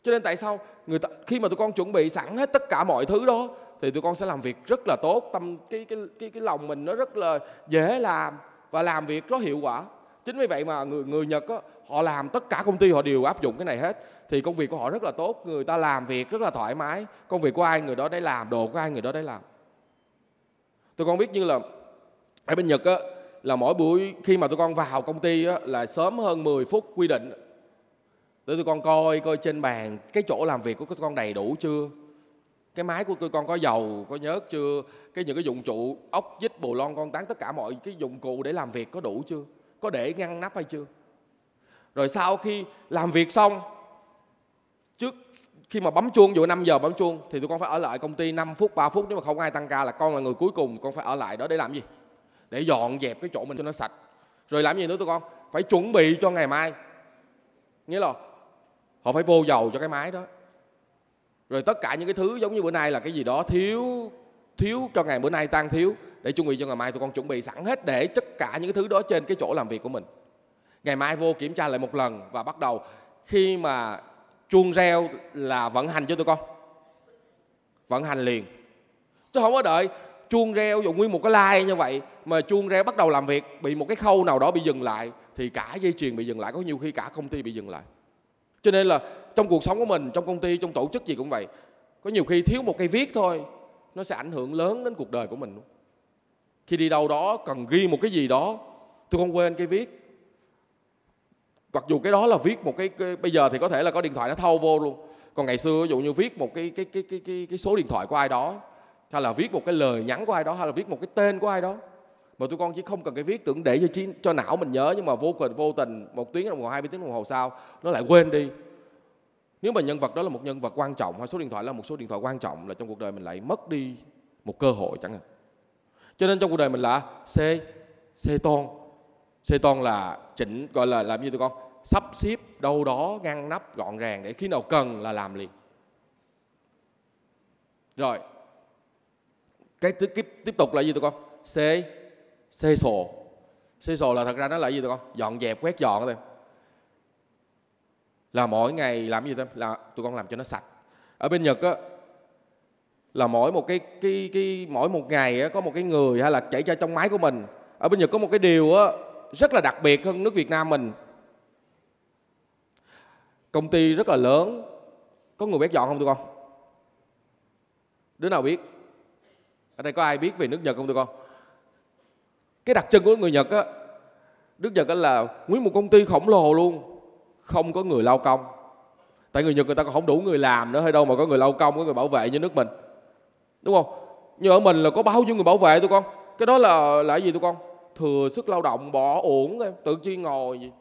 Cho nên tại sao người ta, khi mà tụi con chuẩn bị sẵn hết tất cả mọi thứ đó, thì tụi con sẽ làm việc rất là tốt. Tâm, cái cái cái cái lòng mình nó rất là dễ làm và làm việc rất hiệu quả chính vì vậy mà người người Nhật á, họ làm tất cả công ty họ đều áp dụng cái này hết. Thì công việc của họ rất là tốt người ta làm việc rất là thoải mái. Công việc của ai người đó đấy làm đồ của ai người đó đấy làm. Tôi con biết như là ở bên Nhật á, là mỗi buổi khi mà tụi con vào công ty á, là sớm hơn 10 phút quy định. Để tụi con coi coi trên bàn cái chỗ làm việc của tụi con đầy đủ chưa? Cái máy của tụi con có dầu có nhớt chưa? Cái những cái dụng cụ ốc vít bồ lon con tán tất cả mọi cái dụng cụ để làm việc có đủ chưa? Có để ngăn nắp hay chưa? Rồi sau khi làm việc xong, trước khi mà bấm chuông dụ 5 giờ bấm chuông, thì tụi con phải ở lại công ty 5 phút 3 phút, nếu mà không ai tăng ca là con là người cuối cùng, con phải ở lại đó để làm gì? Để dọn dẹp cái chỗ mình cho nó sạch. Rồi làm gì nữa tụi con? Phải chuẩn bị cho ngày mai. Nghĩa là họ phải vô dầu cho cái máy đó. Rồi tất cả những cái thứ giống như bữa nay là cái gì đó thiếu thiếu, cho ngày bữa nay tan thiếu, để chuẩn bị cho ngày mai tụi con chuẩn bị sẵn hết để tất cả những thứ đó trên cái chỗ làm việc của mình. Ngày mai vô kiểm tra lại một lần và bắt đầu khi mà chuông reo là vận hành cho tụi con. Vận hành liền. Chứ không có đợi chuông reo dùng nguyên một cái like như vậy mà chuông reo bắt đầu làm việc, bị một cái khâu nào đó bị dừng lại, thì cả dây chuyền bị dừng lại, có nhiều khi cả công ty bị dừng lại. Cho nên là trong cuộc sống của mình, trong công ty, trong tổ chức gì cũng vậy, có nhiều khi thiếu một cây viết thôi nó sẽ ảnh hưởng lớn đến cuộc đời của mình khi đi đâu đó cần ghi một cái gì đó tôi không quên cái viết. Mặc dù cái đó là viết một cái, cái bây giờ thì có thể là có điện thoại nó thâu vô luôn. Còn ngày xưa ví dụ như viết một cái cái cái cái cái, cái số điện thoại của ai đó hay là viết một cái lời nhắn của ai đó hay là viết một cái tên của ai đó mà tụi con chỉ không cần cái viết tưởng để cho cho não mình nhớ nhưng mà vô tình vô tình một tiếng đồng hồ hai tiếng đồng hồ sau nó lại quên đi nếu mà nhân vật đó là một nhân vật quan trọng hay số điện thoại là một số điện thoại quan trọng là trong cuộc đời mình lại mất đi một cơ hội chẳng hạn. Cho nên trong cuộc đời mình là c c ton. C ton là chỉnh gọi là làm gì tụi con sắp xếp đâu đó ngăn nắp gọn gàng để khi nào cần là làm liền. Rồi cái tiếp, tiếp tục là gì tụi con? C c sổ. C sổ là thật ra nó là gì tụi con? Dọn dẹp quét dọn thôi là mỗi ngày làm gì đó là tụi con làm cho nó sạch. Ở bên nhật á là mỗi một cái cái cái mỗi một ngày á, có một cái người hay là chảy ra trong máy của mình. Ở bên nhật có một cái điều á rất là đặc biệt hơn nước việt nam mình. Công ty rất là lớn. Có người quét dọn không tụi con? Đứa nào biết? Ở đây có ai biết về nước nhật không tụi con? Cái đặc trưng của người nhật á nước nhật á là nguyên một công ty khổng lồ luôn không có người lao công. Tại người nhật người ta còn không đủ người làm nữa, hay đâu mà có người lao công, có người bảo vệ như nước mình. Đúng không? Như ở mình là có bao nhiêu người bảo vệ tụi con? Cái đó là là gì tụi con? Thừa sức lao động, bỏ uổng, tự chi ngồi gì.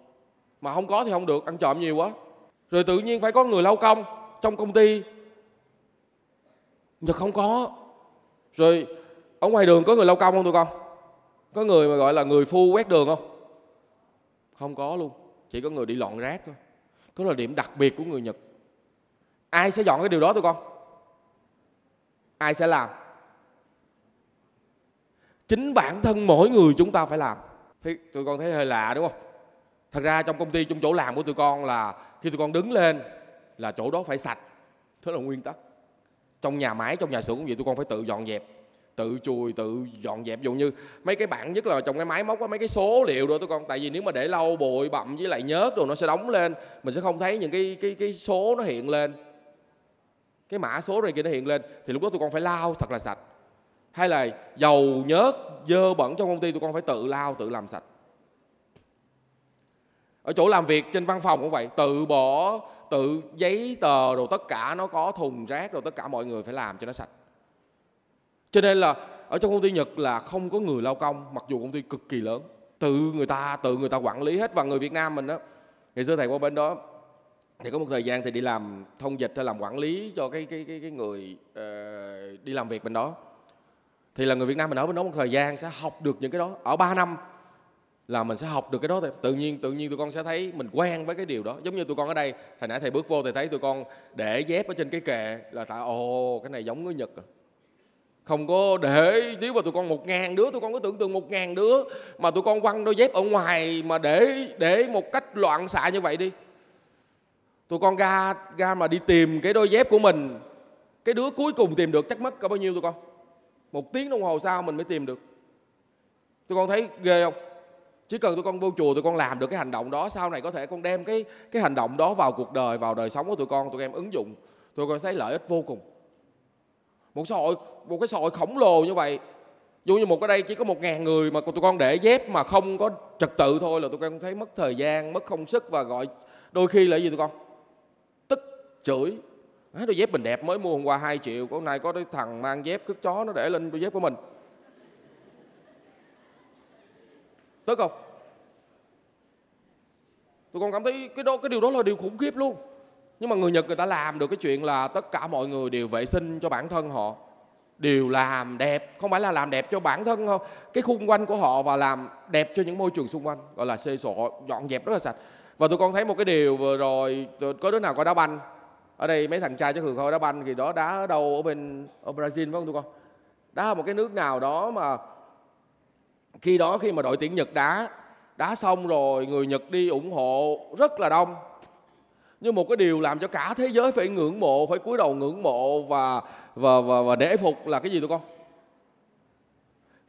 Mà không có thì không được, ăn trộm nhiều quá. Rồi tự nhiên phải có người lao công trong công ty. Nhưng không có. Rồi, ở ngoài đường có người lao công không tụi con? Có người mà gọi là người phu quét đường không? Không có luôn chỉ có người đi lọn rác thôi. Đó là điểm đặc biệt của người nhật. Ai sẽ dọn cái điều đó tụi con? Ai sẽ làm? Chính bản thân mỗi người chúng ta phải làm. Thì tụi con thấy hơi lạ đúng không? Thật ra trong công ty, trong chỗ làm của tụi con là khi tụi con đứng lên là chỗ đó phải sạch. Đó là nguyên tắc. Trong nhà máy, trong nhà xưởng cũng vậy, tụi con phải tự dọn dẹp tự chùi, tự dọn dẹp. Dụ như mấy cái bảng, nhất là trong cái máy móc có mấy cái số liệu đó tụi con tại vì nếu mà để lâu, bụi, bặm với lại nhớt rồi nó sẽ đóng lên, mình sẽ không thấy những cái cái cái số nó hiện lên. Cái mã số này kia nó hiện lên, thì lúc đó tụi con phải lau thật là sạch. Hay là dầu, nhớt, dơ bẩn trong công ty tụi con phải tự lau tự làm sạch. Ở chỗ làm việc trên văn phòng cũng vậy, tự bỏ, tự giấy tờ rồi tất cả nó có, thùng rác rồi tất cả mọi người phải làm cho nó sạch cho nên là ở trong công ty Nhật là không có người lao công mặc dù công ty cực kỳ lớn. Tự người ta tự người ta quản lý hết và người Việt Nam mình đó ngày xưa thầy qua bên đó thì có một thời gian thì đi làm thông dịch hay làm quản lý cho cái cái cái cái người uh, đi làm việc bên đó. Thì là người Việt Nam mình ở bên đó một thời gian sẽ học được những cái đó. Ở 3 năm là mình sẽ học được cái đó thì tự nhiên tự nhiên tụi con sẽ thấy mình quen với cái điều đó. Giống như tụi con ở đây hồi nãy thầy bước vô thì thấy tụi con để dép ở trên cái kệ là tại ồ cái này giống người nhật à không có để, nếu mà tụi con một ngàn đứa, tụi con có tưởng tượng một ngàn đứa mà tụi con quăng đôi dép ở ngoài mà để để một cách loạn xạ như vậy đi. Tụi con ra ra mà đi tìm cái đôi dép của mình, cái đứa cuối cùng tìm được chắc mất có bao nhiêu tụi con? Một tiếng đồng hồ sau mình mới tìm được. Tụi con thấy ghê không? Chỉ cần tụi con vô chùa tụi con làm được cái hành động đó, sau này có thể con đem cái cái hành động đó vào cuộc đời, vào đời sống của tụi con, tụi em ứng dụng, tụi con thấy lợi ích vô cùng một xã hội một cái xã hội khổng lồ như vậy. Dù như một cái đây chỉ có một ngàn người mà tụi con để dép mà không có trật tự thôi là tụi con thấy mất thời gian mất công sức và gọi đôi khi là gì tụi con? Tức chửi. À, đôi dép mình đẹp mới mua hôm qua 2 triệu hôm nay có cái thằng mang dép cứ chó nó để lên đôi dép của mình. Tức không? Tụi con cảm thấy cái đó cái điều đó là điều khủng khiếp luôn nhưng mà người nhật người ta làm được cái chuyện là tất cả mọi người đều vệ sinh cho bản thân họ, đều làm đẹp, không phải là làm đẹp cho bản thân không, cái khung quanh của họ và làm đẹp cho những môi trường xung quanh, gọi là xê sổ dọn dẹp rất là sạch. Và tôi con thấy một cái điều vừa rồi có đứa nào có đá banh? Ở đây mấy thằng trai chắc thường coi đá banh thì đó, đá ở đâu? Ở bên, ở Brazil phải không tụi con? Đá ở một cái nước nào đó mà khi đó khi mà đội tuyển Nhật đá đá xong rồi người Nhật đi ủng hộ rất là đông như một cái điều làm cho cả thế giới phải ngưỡng mộ phải cúi đầu ngưỡng mộ và và và, và để phục là cái gì tụi con?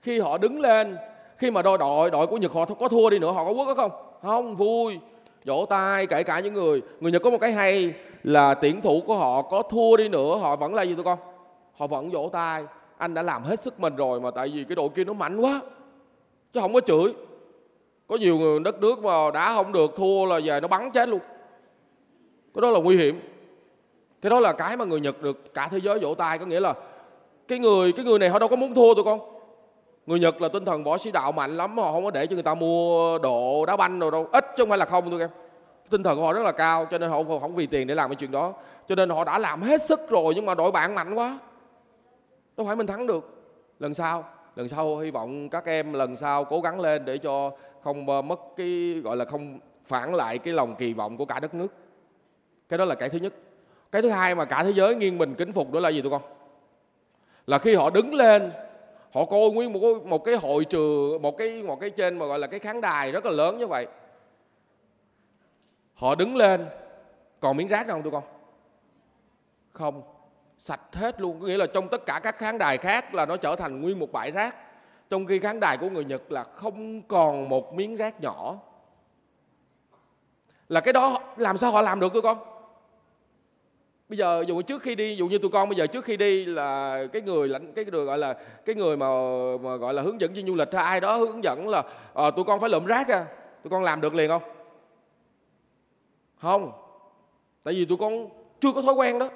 Khi họ đứng lên khi mà đội đội đội của Nhật họ có thua đi nữa họ có quốc không? Không vui. Vỗ tay kể cả những người người Nhật có một cái hay là tuyển thủ của họ có thua đi nữa họ vẫn là gì tụi con? Họ vẫn vỗ tay. Anh đã làm hết sức mình rồi mà tại vì cái đội kia nó mạnh quá chứ không có chửi. Có nhiều người đất nước mà đã không được thua là về nó bắn chết luôn cái đó là nguy hiểm. Cái đó là cái mà người Nhật được cả thế giới vỗ tay. Có nghĩa là cái người cái người này họ đâu có muốn thua tụi con. Người Nhật là tinh thần võ sĩ đạo mạnh lắm, họ không có để cho người ta mua độ đá banh rồi đâu. Ít chứ không phải là không tôi em. Tinh thần của họ rất là cao, cho nên họ không vì tiền để làm cái chuyện đó. Cho nên họ đã làm hết sức rồi, nhưng mà đội bạn mạnh quá. Đâu phải mình thắng được. Lần sau lần sau hy vọng các em lần sau cố gắng lên để cho không ờ, mất cái, gọi là không phản lại cái lòng kỳ vọng của cả đất nước cái đó là cái thứ nhất. Cái thứ hai mà cả thế giới nghiêng mình kính phục đó là gì tụi con? Là khi họ đứng lên họ coi nguyên một cái, một cái hội trường một cái một cái trên mà gọi là cái khán đài rất là lớn như vậy. Họ đứng lên còn miếng rác không tụi con? Không. Sạch hết luôn. Có nghĩa là trong tất cả các khán đài khác là nó trở thành nguyên một bãi rác. Trong khi khán đài của người nhật là không còn một miếng rác nhỏ. Là cái đó làm sao họ làm được tụi con? Bây giờ dù trước khi đi dù như tụi con bây giờ trước khi đi là cái người lãnh cái người gọi là cái người mà mà gọi là hướng dẫn viên du lịch hay ai đó hướng dẫn là à, tụi con phải lượm rác à tụi con làm được liền không? Không. Tại vì tụi con chưa có thói quen đó.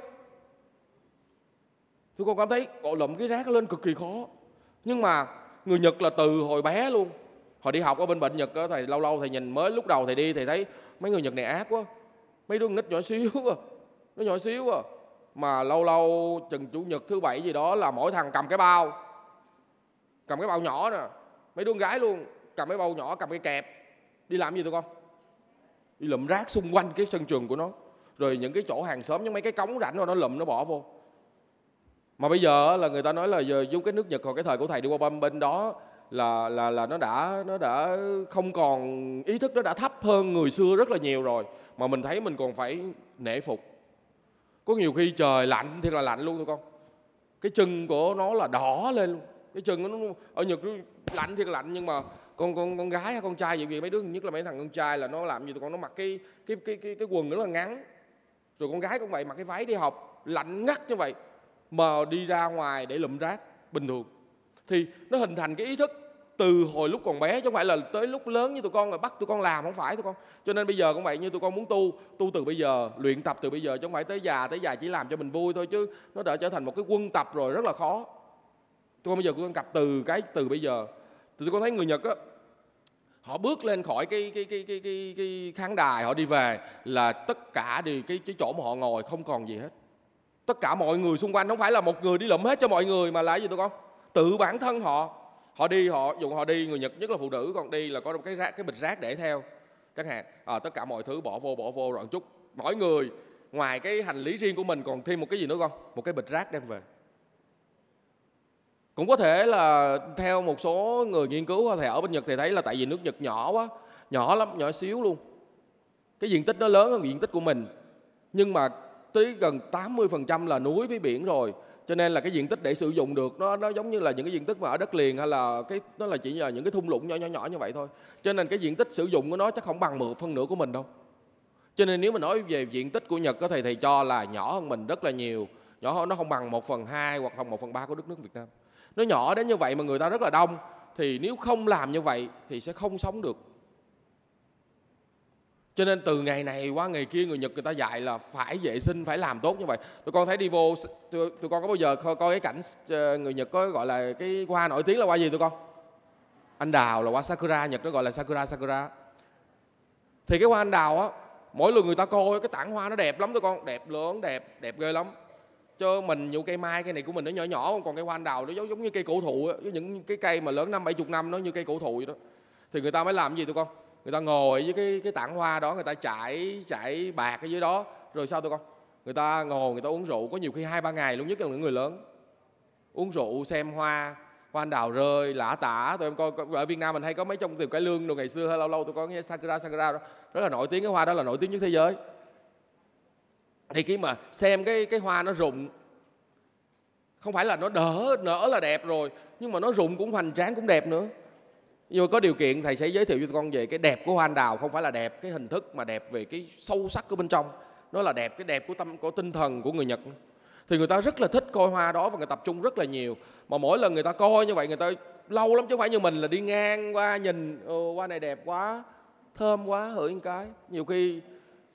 Tụi con cảm thấy gọi lụm cái rác lên cực kỳ khó. Nhưng mà người nhật là từ hồi bé luôn. Họ đi học ở bên bệnh nhật đó thầy lâu lâu thầy nhìn mới lúc đầu thầy đi thầy thấy mấy người nhật này ác quá. Mấy đứa nít nhỏ xíu à nó nhỏ xíu à. Mà lâu lâu chừng chủ nhật thứ bảy gì đó là mỗi thằng cầm cái bao. Cầm cái bao nhỏ nè. Mấy đứa gái luôn. Cầm cái bao nhỏ, cầm cái kẹp. Đi làm gì tụi con? Đi lượm rác xung quanh cái sân trường của nó. Rồi những cái chỗ hàng xóm những mấy cái cống rảnh rồi nó lụm, nó bỏ vô. Mà bây giờ là người ta nói là giờ giúp cái nước Nhật hồi cái thời của thầy đi qua bên bên đó là là là nó đã nó đã không còn ý thức, nó đã thấp hơn người xưa rất là nhiều rồi. Mà mình thấy mình còn phải nể phục có nhiều khi trời lạnh thì là lạnh luôn tụi con. Cái chân của nó là đỏ lên luôn. Cái chân nó ở nhật nó lạnh thì lạnh nhưng mà con con con gái hay con trai vậy gì mấy đứa nhất là mấy thằng con trai là nó làm gì tụi con nó mặc cái cái cái cái, cái quần rất là ngắn. Rồi con gái cũng vậy mặc cái váy đi học lạnh ngắt như vậy mà đi ra ngoài để lụm rác bình thường. Thì nó hình thành cái ý thức từ hồi lúc còn bé chứ không phải là tới lúc lớn như tụi con rồi bắt tụi con làm không phải tụi con. Cho nên bây giờ cũng vậy như tụi con muốn tu tu từ bây giờ luyện tập từ bây giờ chứ không phải tới già tới già chỉ làm cho mình vui thôi chứ nó đã trở thành một cái quân tập rồi rất là khó. Tụi con bây giờ tụi con gặp từ cái từ bây giờ. Thì tụi con thấy người nhật á họ bước lên khỏi cái cái cái cái cái, cái khán đài họ đi về là tất cả đi cái cái chỗ mà họ ngồi không còn gì hết. Tất cả mọi người xung quanh không phải là một người đi lụm hết cho mọi người mà là gì tụi con? Tự bản thân họ họ đi họ dùng họ đi người nhật nhất là phụ nữ còn đi là có một cái rác cái bịch rác để theo chẳng hạn à, ờ, tất cả mọi thứ bỏ vô bỏ vô rồi chút. Mỗi người ngoài cái hành lý riêng của mình còn thêm một cái gì nữa con? Một cái bịch rác đem về. Cũng có thể là theo một số người nghiên cứu thì ở bên Nhật thì thấy là tại vì nước Nhật nhỏ quá nhỏ lắm nhỏ xíu luôn. Cái diện tích nó lớn hơn diện tích của mình. Nhưng mà tới gần 80% là núi với biển rồi cho nên là cái diện tích để sử dụng được, nó nó giống như là những cái diện tích mà ở đất liền hay là cái, nó là chỉ là những cái thung lũng nhỏ nhỏ nhỏ như vậy thôi. Cho nên cái diện tích sử dụng của nó chắc không bằng một phân nửa của mình đâu. Cho nên nếu mà nói về diện tích của Nhật có thầy thầy cho là nhỏ hơn mình rất là nhiều. Nhỏ hơn, nó không bằng một phần hai hoặc không một phần ba của đất nước Việt Nam. Nó nhỏ đến như vậy mà người ta rất là đông, thì nếu không làm như vậy thì sẽ không sống được cho nên từ ngày này qua ngày kia người Nhật người ta dạy là phải vệ sinh phải làm tốt như vậy. Tụi con thấy đi vô tụi, tụi con có bao giờ coi, coi cái cảnh ờ, người Nhật có gọi là cái hoa nổi tiếng là hoa gì tụi con? Anh đào là hoa sakura Nhật nó gọi là sakura sakura. Thì cái hoa anh đào á mỗi lần người ta coi cái tảng hoa nó đẹp lắm tụi con đẹp lớn đẹp đẹp ghê lắm. Cho mình nhiều cây mai cây này của mình nó nhỏ nhỏ còn cây hoa anh đào nó giống giống như cây cổ thụ á những cái cây mà lớn năm bảy chục năm nó như cây cổ thụ vậy đó. Thì người ta mới làm gì tụi con? Người ta ngồi với cái cái tảng hoa đó, người ta chảy chảy bạc ở dưới đó. Rồi sao tụi con? Người ta ngồi, người ta uống rượu, có nhiều khi hai ba ngày luôn, nhất là những người lớn. Uống rượu, xem hoa hoa anh đào rơi lã tả. Tụi em coi ở Việt Nam mình hay có mấy trong tiệm cải lương đồ ngày xưa hay lâu lâu tụi con nghe sakura sakura đó. Rất là nổi tiếng, cái hoa đó là nổi tiếng nhất thế giới. Thì khi mà xem cái cái hoa nó rụng, không phải là nó đỡ, nở là đẹp rồi, nhưng mà nó rụng cũng hoành tráng cũng đẹp nữa nhưng mà có điều kiện thầy sẽ giới thiệu cho con về cái đẹp của hoa anh đào không phải là đẹp cái hình thức mà đẹp về cái sâu sắc của bên trong. Nó là đẹp cái đẹp của tâm của tinh thần của người nhật. Thì người ta rất là thích coi hoa đó và người tập trung rất là nhiều. Mà mỗi lần người ta coi như vậy người ta lâu lắm chứ không phải như mình là đi ngang qua nhìn Ồ, hoa này đẹp quá thơm quá hửi một cái. Nhiều khi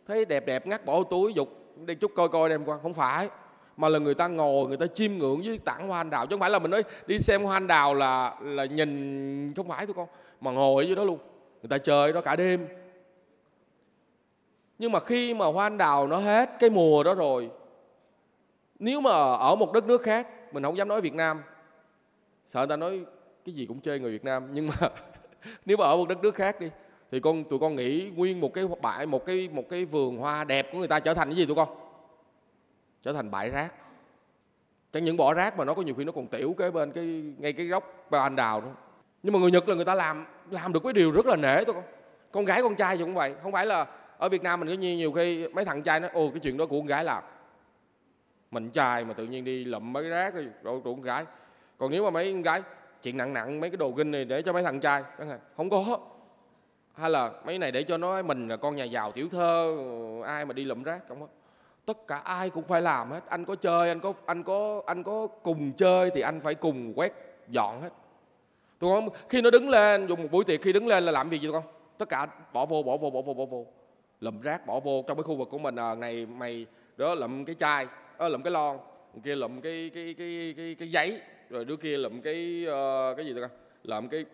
thấy đẹp đẹp ngắt bỏ túi dục đi chút coi coi đem qua. Không phải mà là người ta ngồi, người ta chiêm ngưỡng với tảng hoa anh đào. Chứ không phải là mình nói đi xem hoa anh đào là là nhìn không phải thôi con, mà ngồi ở dưới đó luôn. Người ta chơi đó cả đêm. Nhưng mà khi mà hoa anh đào nó hết cái mùa đó rồi, nếu mà ở một đất nước khác, mình không dám nói Việt Nam. Sợ người ta nói cái gì cũng chơi người Việt Nam. Nhưng mà nếu mà ở một đất nước khác đi, thì con, tụi con nghĩ nguyên một cái bãi, một cái một cái vườn hoa đẹp của người ta trở thành cái gì tụi con? Trở thành bãi rác. Chẳng những bỏ rác mà nó có nhiều khi nó còn tiểu kế bên cái, ngay cái góc ba anh đào đó nhưng mà người Nhật là người ta làm làm được cái điều rất là nể tôi con. Con gái con trai thì cũng vậy. Không phải là ở Việt Nam mình có nhiều nhiều khi mấy thằng trai nó ô, cái chuyện đó của con gái làm. Mình trai mà tự nhiên đi lụm mấy cái rác, rồi của con gái. Còn nếu mà mấy con gái, chuyện nặng nặng, mấy cái đồ ginh này để cho mấy thằng trai không có. Hay là mấy này để cho nó mình là con nhà giàu, tiểu thơ, ai mà đi lụm rác, không có tất cả ai cũng phải làm hết. Anh có chơi anh có anh có anh có cùng chơi thì anh phải cùng quét dọn hết. Tôi con khi nó đứng lên dùng một buổi tiệc khi đứng lên là làm gì vậy con tất cả bỏ vô bỏ vô bỏ vô bỏ vô. Lụm rác bỏ vô trong cái khu vực của mình. À, này mày đó lụm cái chai ờ, à, lụm cái lon kia lụm cái cái cái cái cái giấy rồi đứa kia lụm cái uh, cái gì ta lụm cái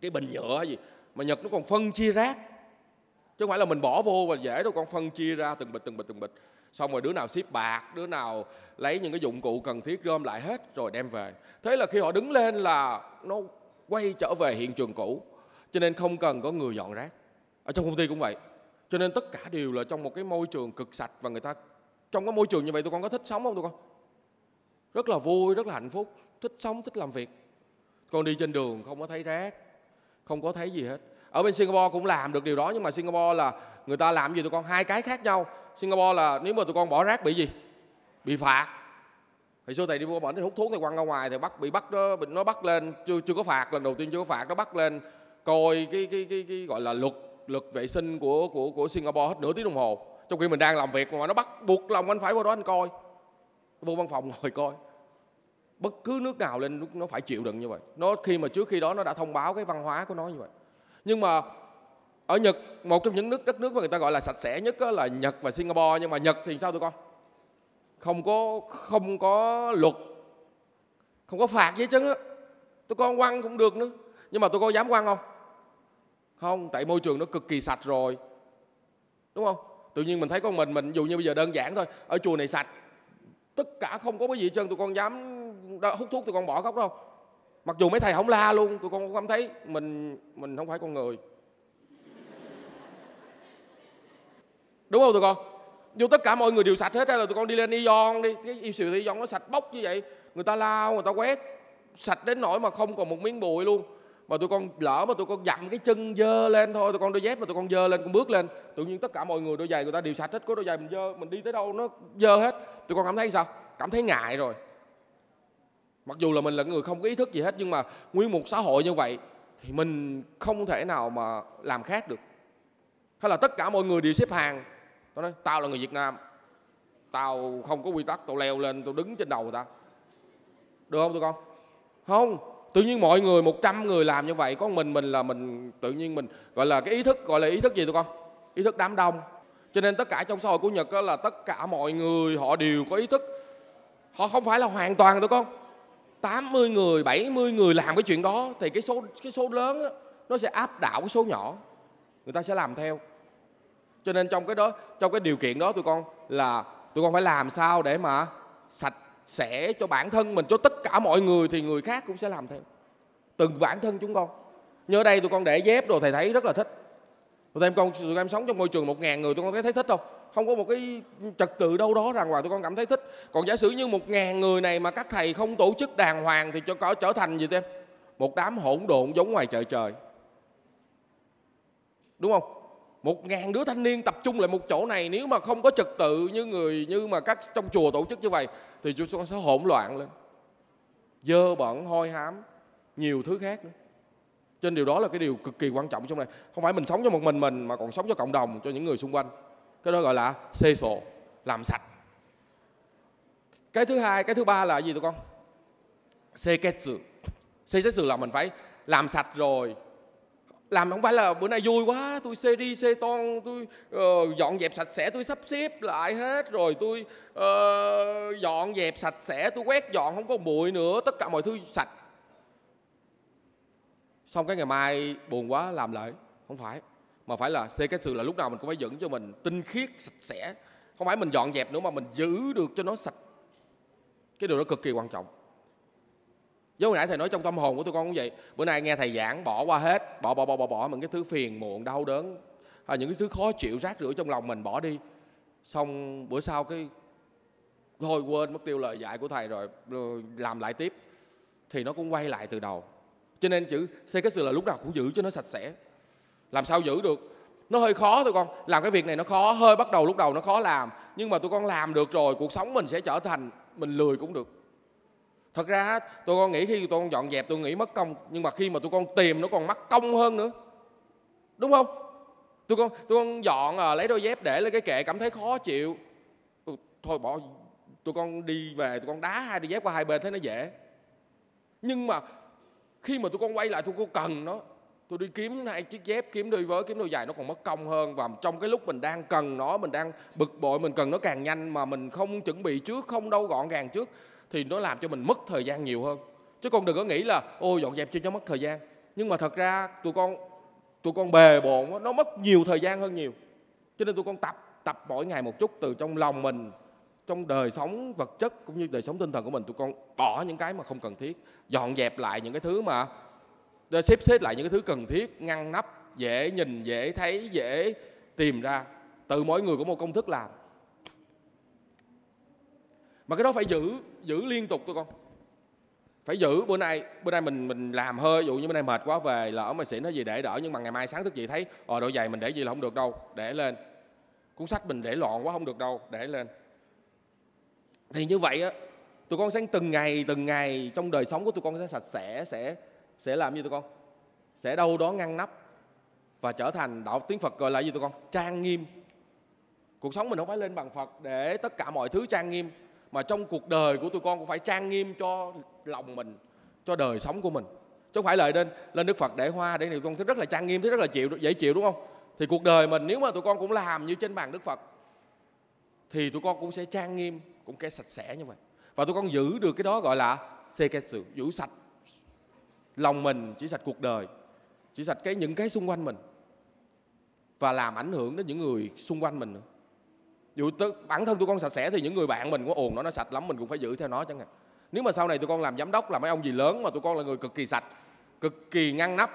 cái bình nhựa hay gì. Mà nhật nó còn phân chia rác chứ không phải là mình bỏ vô và dễ đâu con phân chia ra từng bịch từng bịch từng bịch xong rồi đứa nào xếp bạc, đứa nào lấy những cái dụng cụ cần thiết gom lại hết, rồi đem về. Thế là khi họ đứng lên là nó quay trở về hiện trường cũ. Cho nên không cần có người dọn rác. Ở trong công ty cũng vậy. Cho nên tất cả đều là trong một cái môi trường cực sạch và người ta, trong cái môi trường như vậy tụi con có thích sống không tụi con? Rất là vui, rất là hạnh phúc. Thích sống, thích làm việc. Con đi trên đường không có thấy rác, không có thấy gì hết. Ở bên Singapore cũng làm được điều đó nhưng mà Singapore là người ta làm gì tụi con hai cái khác nhau. Singapore là nếu mà tụi con bỏ rác bị gì? Bị phạt. Thì xưa thầy đi mua bẩn thì hút thuốc thì quăng ra ngoài thì bắt bị bắt nó nó bắt lên chưa chưa có phạt lần đầu tiên chưa có phạt nó bắt lên coi cái cái cái, cái gọi là luật luật vệ sinh của của của Singapore hết nửa tiếng đồng hồ. Trong khi mình đang làm việc mà nó bắt buộc lòng anh phải qua đó anh coi. Vô văn phòng ngồi coi. Bất cứ nước nào lên nó phải chịu đựng như vậy. Nó khi mà trước khi đó nó đã thông báo cái văn hóa của nó như vậy. Nhưng mà ở Nhật, một trong những nước, đất nước mà người ta gọi là sạch sẽ nhất là Nhật và Singapore. Nhưng mà Nhật thì sao tụi con? Không có không có luật. Không có phạt gì chứ tụi con quăng cũng được nữa. Nhưng mà tụi con dám quăng không? Không, tại môi trường nó cực kỳ sạch rồi. Đúng không? Tự nhiên mình thấy con mình mình dù như bây giờ đơn giản thôi, ở chùa này sạch. Tất cả không có cái gì hết trơn, tụi con dám hút thuốc tụi con bỏ góc đâu. Mặc dù mấy thầy không la luôn, tụi con cũng cảm thấy mình mình không phải con người. Đúng không tụi con? Dù tất cả mọi người đều sạch hết hay là tụi con đi lên Ion đi. Cái yêu siêu Ion nó sạch bốc như vậy. Người ta lao, người ta quét. Sạch đến nỗi mà không còn một miếng bụi luôn. Mà tụi con lỡ mà tụi con dặm cái chân dơ lên thôi, tụi con đôi dép mà tụi con dơ lên, con bước lên. Tự nhiên tất cả mọi người đôi giày người ta đều sạch hết, có đôi giày mình dơ, mình đi tới đâu nó dơ hết. Tụi con cảm thấy sao? Cảm thấy ngại rồi. Mặc dù là mình là người không có ý thức gì hết, nhưng mà nguyên một xã hội như vậy thì mình không thể nào mà làm khác được. Hay là tất cả mọi người đều xếp hàng tao nói tao là người việt nam. Tao không có quy tắc tao leo lên tao đứng trên đầu người ta. Được không tụi con? Không. Tự nhiên mọi người 100 người làm như vậy có mình mình là mình tự nhiên mình gọi là cái ý thức gọi là ý thức gì tụi con? Ý thức đám đông. Cho nên tất cả trong xã hội của nhật đó là tất cả mọi người họ đều có ý thức. Họ không phải là hoàn toàn tụi con. 80 người 70 người làm cái chuyện đó thì cái số cái số lớn đó, nó sẽ áp đảo cái số nhỏ. Người ta sẽ làm theo cho nên trong cái đó, trong cái điều kiện đó tụi con là tụi con phải làm sao để mà sạch sẽ cho bản thân mình, cho tất cả mọi người thì người khác cũng sẽ làm theo. Từng bản thân chúng con. Nhớ đây, tụi con để dép đồ, thầy thấy rất là thích. Tụi em con, tụi em sống trong môi trường một ngàn người, tụi con thấy thấy thích không? Không có một cái trật tự đâu đó rằng hoàng tụi con cảm thấy thích. Còn giả sử như một ngàn người này mà các thầy không tổ chức đàng hoàng thì cho có trở thành gì em? Một đám hỗn độn giống ngoài chợ trời. Đúng không? Một ngàn đứa thanh niên tập trung lại một chỗ này, nếu mà không có trật tự như người, như mà các trong chùa tổ chức như vậy, thì chúng con sẽ hỗn loạn lên. Dơ bẩn, hôi hám, nhiều thứ khác nữa. Trên điều đó là cái điều cực kỳ quan trọng trong này. Không phải mình sống cho một mình mình, mà còn sống cho cộng đồng, cho những người xung quanh. Cái đó gọi là xê sổ làm sạch. Cái thứ hai, cái thứ ba là gì tụi con? Seiketsu seiketsu là mình phải làm sạch rồi làm không phải là bữa nay vui quá tôi xê đi xê toan tôi uh, dọn dẹp sạch sẽ tôi sắp xếp lại hết rồi tôi uh, dọn dẹp sạch sẽ tôi quét dọn không có bụi nữa tất cả mọi thứ sạch. Xong cái ngày mai buồn quá làm lại không phải mà phải là xê cái sự là lúc nào mình cũng phải dựng cho mình tinh khiết sạch sẽ. Không phải mình dọn dẹp nữa mà mình giữ được cho nó sạch. Cái điều đó cực kỳ quan trọng giống hồi nãy thầy nói trong tâm hồn của tôi con cũng vậy. Bữa nay nghe thầy giảng bỏ qua hết bỏ bỏ bỏ bỏ bỏ những cái thứ phiền muộn đau đớn hay những cái thứ khó chịu rác rưởi trong lòng mình bỏ đi. Xong bữa sau cái thôi quên mất tiêu lời dạy của thầy rồi, ờ, làm lại tiếp. Thì nó cũng quay lại từ đầu. Cho nên chữ xây cái sự là lúc nào cũng giữ cho nó sạch sẽ. Làm sao giữ được? Nó hơi khó tụi con. Làm cái việc này nó khó hơi bắt đầu lúc đầu nó khó làm. Nhưng mà tụi con làm được rồi cuộc sống mình sẽ trở thành mình lười cũng được thật ra tụi con nghĩ khi tụi con dọn dẹp tôi nghĩ mất công nhưng mà khi mà tụi con tìm nó còn mất công hơn nữa. Đúng không? Tụi con tụi con dọn à, lấy đôi dép để lên cái kệ cảm thấy khó chịu. Ừ, thôi bỏ tụi con đi về tụi con đá hai đôi dép qua hai bên thấy nó dễ. Nhưng mà khi mà tụi con quay lại tụi con cần nó. Tôi đi kiếm hai chiếc dép kiếm đôi vớ kiếm đôi giày nó còn mất công hơn. Và trong cái lúc mình đang cần nó mình đang bực bội mình cần nó càng nhanh mà mình không chuẩn bị trước không đâu gọn gàng trước thì nó làm cho mình mất thời gian nhiều hơn. Chứ con đừng có nghĩ là, ôi, dọn dẹp chưa cho mất thời gian. Nhưng mà thật ra, tụi con tụi con bề bộn nó mất nhiều thời gian hơn nhiều. Cho nên tụi con tập tập mỗi ngày một chút từ trong lòng mình, trong đời sống vật chất cũng như đời sống tinh thần của mình, tụi con bỏ những cái mà không cần thiết, dọn dẹp lại những cái thứ mà xếp xếp lại những cái thứ cần thiết, ngăn nắp, dễ nhìn, dễ thấy, dễ tìm ra tự mỗi người có một công thức làm mà cái đó phải giữ giữ liên tục tôi con. Phải giữ, bữa nay bữa nay mình mình làm hơi, ví dụ như bữa nay mệt quá về lỡ mà xỉn nó gì để đỡ, nhưng mà ngày mai sáng thức dậy thấy ờ đồ giày mình để gì là không được đâu, để lên. Cuốn sách mình để loạn quá không được đâu, để lên. Thì như vậy á, tụi con sẽ từng ngày từng ngày trong đời sống của tụi con sẽ sạch sẽ sẽ sẽ làm gì tụi con? Sẽ đâu đó ngăn nắp và trở thành đạo tiếng Phật gọi là gì tụi con? Trang nghiêm. Cuộc sống mình không phải lên bằng Phật để tất cả mọi thứ trang nghiêm mà trong cuộc đời của tụi con cũng phải trang nghiêm cho lòng mình, cho đời sống của mình. Chứ không phải lại lên lên Đức Phật để hoa, để tụi con thấy rất là trang nghiêm thấy rất là chịu, dễ chịu, đúng không? Thì cuộc đời mình nếu mà tụi con cũng làm như trên bàn Đức Phật, thì tụi con cũng sẽ trang nghiêm, cũng cái sạch sẽ như vậy. Và tụi con giữ được cái đó gọi là seketsu giữ sạch lòng mình chỉ sạch cuộc đời chỉ sạch cái những cái xung quanh mình. Và làm ảnh hưởng đến những người xung quanh mình nữa dù tớ, bản thân tụi con sạch sẽ thì những người bạn mình có ồn nó nó sạch lắm mình cũng phải giữ theo nó chẳng hạn. Nếu mà sau này tụi con làm giám đốc làm mấy ông gì lớn mà tụi con là người cực kỳ sạch cực kỳ ngăn nắp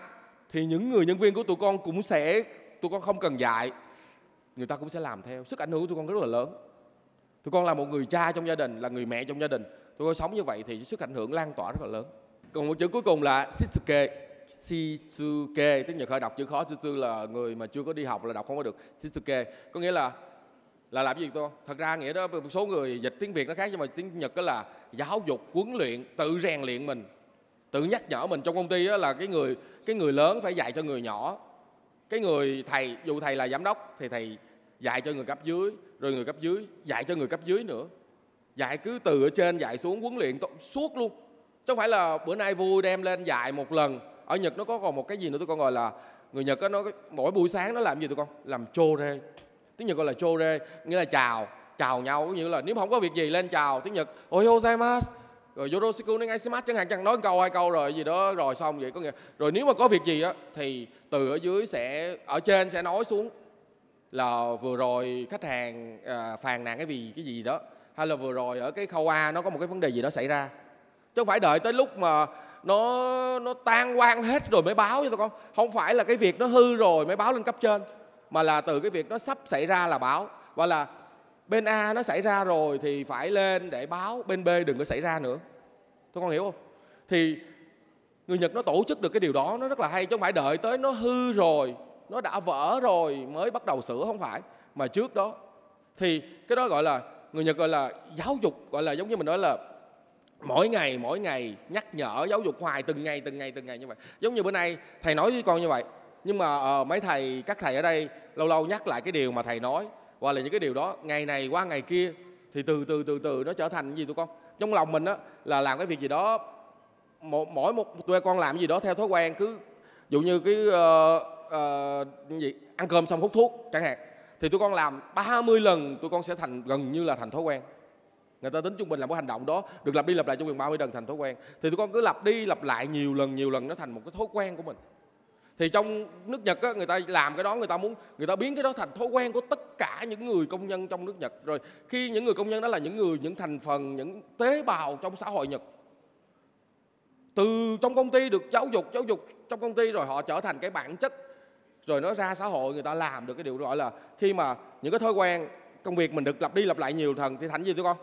thì những người nhân viên của tụi con cũng sẽ tụi con không cần dạy. Người ta cũng sẽ làm theo. Sức ảnh hưởng của tụi con rất là lớn. Tụi con là một người cha trong gia đình là người mẹ trong gia đình. Tụi con sống như vậy thì sức ảnh hưởng lan tỏa rất là lớn. Còn một chữ cuối cùng là shitsuke. Shitsuke tiếng nhật hơi đọc chữ khó chữ là người mà chưa có đi học là đọc không có được. Shitsuke có nghĩa là là làm gì tôi? Thật ra nghĩa đó, một số người dịch tiếng việt nó khác, nhưng mà tiếng nhật đó là giáo dục, huấn luyện, tự rèn luyện mình. Tự nhắc nhở mình trong công ty đó là cái người cái người lớn phải dạy cho người nhỏ. Cái người thầy, dù thầy là giám đốc thì thầy dạy cho người cấp dưới, rồi người cấp dưới dạy cho người cấp dưới nữa. Dạy cứ từ ở trên, dạy xuống, huấn luyện suốt luôn. Chứ không phải là bữa nay vui đem lên dạy một lần. Ở nhật nó có còn một cái gì nữa tôi con gọi là, người nhật nó, mỗi buổi sáng nó làm gì tụi con? Làm chô rê tiếng nhật gọi là chô rê nghĩa là chào chào nhau cũng như là nếu không có việc gì lên chào tiếng nhật ôi ohayou rồi yoroshiku nên aisimasu chẳng hạn chẳng nói câu hai câu rồi gì đó rồi xong vậy có nghĩa rồi nếu mà có việc gì á thì từ ở dưới sẽ ở trên sẽ nói xuống là vừa rồi khách hàng à, phàn nàn cái gì cái gì đó hay là vừa rồi ở cái khâu A nó có một cái vấn đề gì đó xảy ra. Chứ không phải đợi tới lúc mà nó nó tan quan hết rồi mới báo cho tụi con. Không phải là cái việc nó hư rồi mới báo lên cấp trên mà là từ cái việc nó sắp xảy ra là báo. Và là bên A nó xảy ra rồi thì phải lên để báo, bên B đừng có xảy ra nữa. Tôi con hiểu không? Thì người Nhật nó tổ chức được cái điều đó, nó rất là hay, chứ không phải đợi tới nó hư rồi, nó đã vỡ rồi mới bắt đầu sửa, không phải. Mà trước đó thì cái đó gọi là, người nhật gọi là giáo dục, gọi là giống như mình nói là mỗi ngày mỗi ngày nhắc nhở giáo dục hoài, từng ngày từng ngày từng ngày như vậy. Giống như bữa nay thầy nói với con như vậy nhưng mà uh, mấy thầy các thầy ở đây lâu lâu nhắc lại cái điều mà thầy nói hoặc là những cái điều đó ngày này qua ngày kia thì từ từ từ từ nó trở thành gì tụi con? Trong lòng mình á là làm cái việc gì đó một mỗi một tụi con làm gì đó theo thói quen cứ dụ như cái uh, uh, gì ăn cơm xong hút thuốc chẳng hạn thì tụi con làm 30 lần tụi con sẽ thành gần như là thành thói quen. Người ta tính trung bình là một hành động đó được lặp đi lặp lại trong vòng 30 lần thành thói quen. Thì tụi con cứ lặp đi lặp lại nhiều lần nhiều lần nó thành một cái thói quen của mình thì trong nước Nhật á, người ta làm cái đó người ta muốn người ta biến cái đó thành thói quen của tất cả những người công nhân trong nước Nhật. Rồi khi những người công nhân đó là những người những thành phần những tế bào trong xã hội Nhật. Từ trong công ty được giáo dục giáo dục trong công ty rồi họ trở thành cái bản chất rồi nó ra xã hội người ta làm được cái điều gọi là khi mà những cái thói quen công việc mình được lặp đi lặp lại nhiều lần thì thành gì tụi con?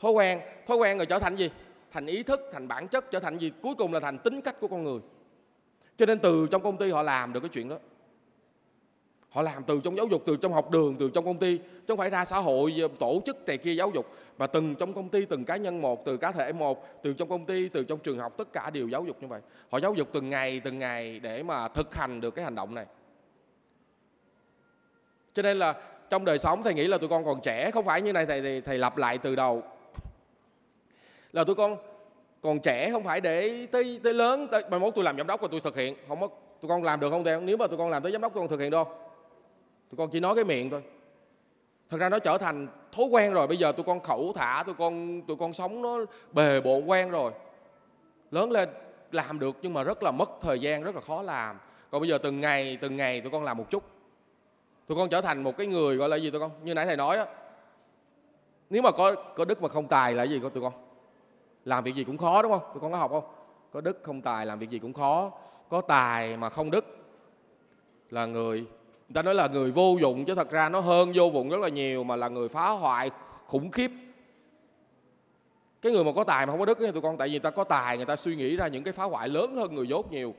Thói quen. Thói quen rồi trở thành gì? Thành ý thức thành bản chất trở thành gì? Cuối cùng là thành tính cách của con người cho nên từ trong công ty họ làm được cái chuyện đó. Họ làm từ trong giáo dục từ trong học đường từ trong công ty chứ không phải ra xã hội tổ chức này kia giáo dục. Mà từng trong công ty từng cá nhân một từ cá thể một từ trong công ty từ trong trường học tất cả đều giáo dục như vậy. Họ giáo dục từng ngày từng ngày để mà thực hành được cái hành động này. Cho nên là trong đời sống thầy nghĩ là tụi con còn trẻ không phải như này thầy thầy, thầy lặp lại từ đầu. Là tụi con còn trẻ không phải để tới tới lớn, tới mai mốt tôi làm giám đốc và tôi thực hiện. Không có, tụi con làm được không thì nếu mà tụi con làm tới giám đốc tụi con thực hiện đâu. Tụi con chỉ nói cái miệng thôi. Thật ra nó trở thành thói quen rồi. Bây giờ tụi con khẩu thả, tụi con tụi con sống nó bề bộ quen rồi. Lớn lên làm được nhưng mà rất là mất thời gian, rất là khó làm. Còn bây giờ từng ngày từng ngày tụi con làm một chút. Tụi con trở thành một cái người gọi là gì tụi con? Như nãy thầy nói á. Nếu mà có có đức mà không tài là gì của tụi con? Làm việc gì cũng khó đúng không? Tụi con có học không? Có đức không tài làm việc gì cũng khó. Có tài mà không đức là người người ta nói là người vô dụng chứ thật ra nó hơn vô dụng rất là nhiều mà là người phá hoại khủng khiếp. Cái người mà có tài mà không có đức ấy, tụi con tại vì người ta có tài người ta suy nghĩ ra những cái phá hoại lớn hơn người dốt nhiều.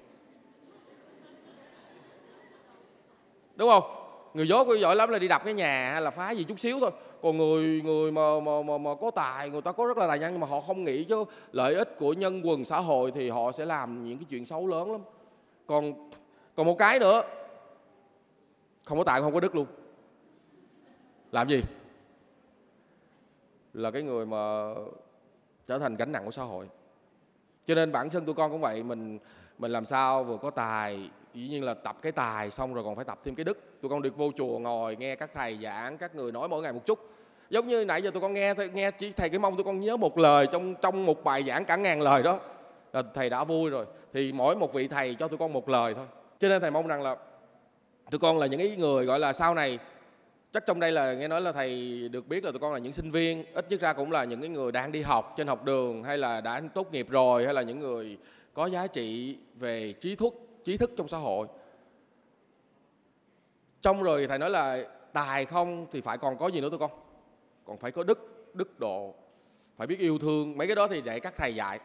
Đúng không? Người dốt giỏi lắm là đi đập cái nhà hay là phá gì chút xíu thôi. Còn người người mà mà mà, mà có tài người ta có rất là tài năng nhưng mà họ không nghĩ cho lợi ích của nhân quần xã hội thì họ sẽ làm những cái chuyện xấu lớn lắm. Còn còn một cái nữa không có tài không có đức luôn. Làm gì? Là cái người mà trở thành gánh nặng của xã hội. Cho nên bản thân tụi con cũng vậy mình mình làm sao vừa có tài dĩ nhiên là tập cái tài xong rồi còn phải tập thêm cái đức. Tụi con được vô chùa ngồi nghe các thầy giảng, các người nói mỗi ngày một chút. Giống như nãy giờ tụi con nghe nghe chỉ thầy cái mong tụi con nhớ một lời trong trong một bài giảng cả ngàn lời đó. Là thầy đã vui rồi, thì mỗi một vị thầy cho tụi con một lời thôi. Cho nên thầy mong rằng là tụi con là những cái người gọi là sau này, chắc trong đây là nghe nói là thầy được biết là tụi con là những sinh viên, ít nhất ra cũng là những cái người đang đi học trên học đường hay là đã tốt nghiệp rồi hay là những người có giá trị về trí thức trí thức trong xã hội. Trong rồi thầy nói là tài không thì phải còn có gì nữa tụi con? Còn phải có đức đức độ, phải biết yêu thương. Mấy cái đó thì để các thầy dạy.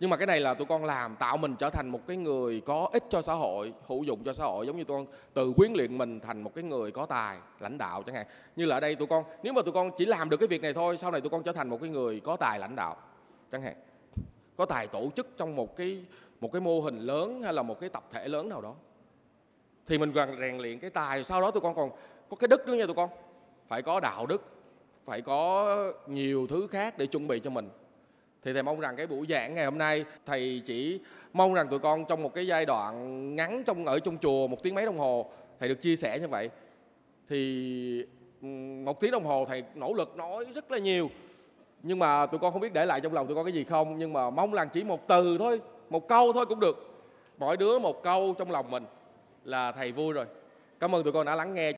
Nhưng mà cái này là tụi con làm tạo mình trở thành một cái người có ích cho xã hội, hữu dụng cho xã hội, giống như tụi con tự huấn luyện mình thành một cái người có tài, lãnh đạo chẳng hạn. Như là ở đây tụi con, nếu mà tụi con chỉ làm được cái việc này thôi, sau này tụi con trở thành một cái người có tài lãnh đạo chẳng hạn. Có tài tổ chức trong một cái một cái mô hình lớn hay là một cái tập thể lớn nào đó, thì mình cần rèn luyện cái tài, sau đó tụi con còn có cái đức nữa nha tụi con. Phải có đạo đức, phải có nhiều thứ khác để chuẩn bị cho mình. Thì thầy mong rằng cái buổi giảng ngày hôm nay, thầy chỉ mong rằng tụi con trong một cái giai đoạn ngắn trong, ở trong chùa một tiếng mấy đồng hồ, thầy được chia sẻ như vậy. Thì một tiếng đồng hồ thầy nỗ lực nói rất là nhiều. Nhưng mà tụi con không biết để lại trong lòng tụi con cái gì không, nhưng mà mong rằng chỉ một từ thôi một câu thôi cũng được. Mỗi đứa một câu trong lòng mình là thầy vui rồi. Cảm ơn tụi con đã lắng nghe.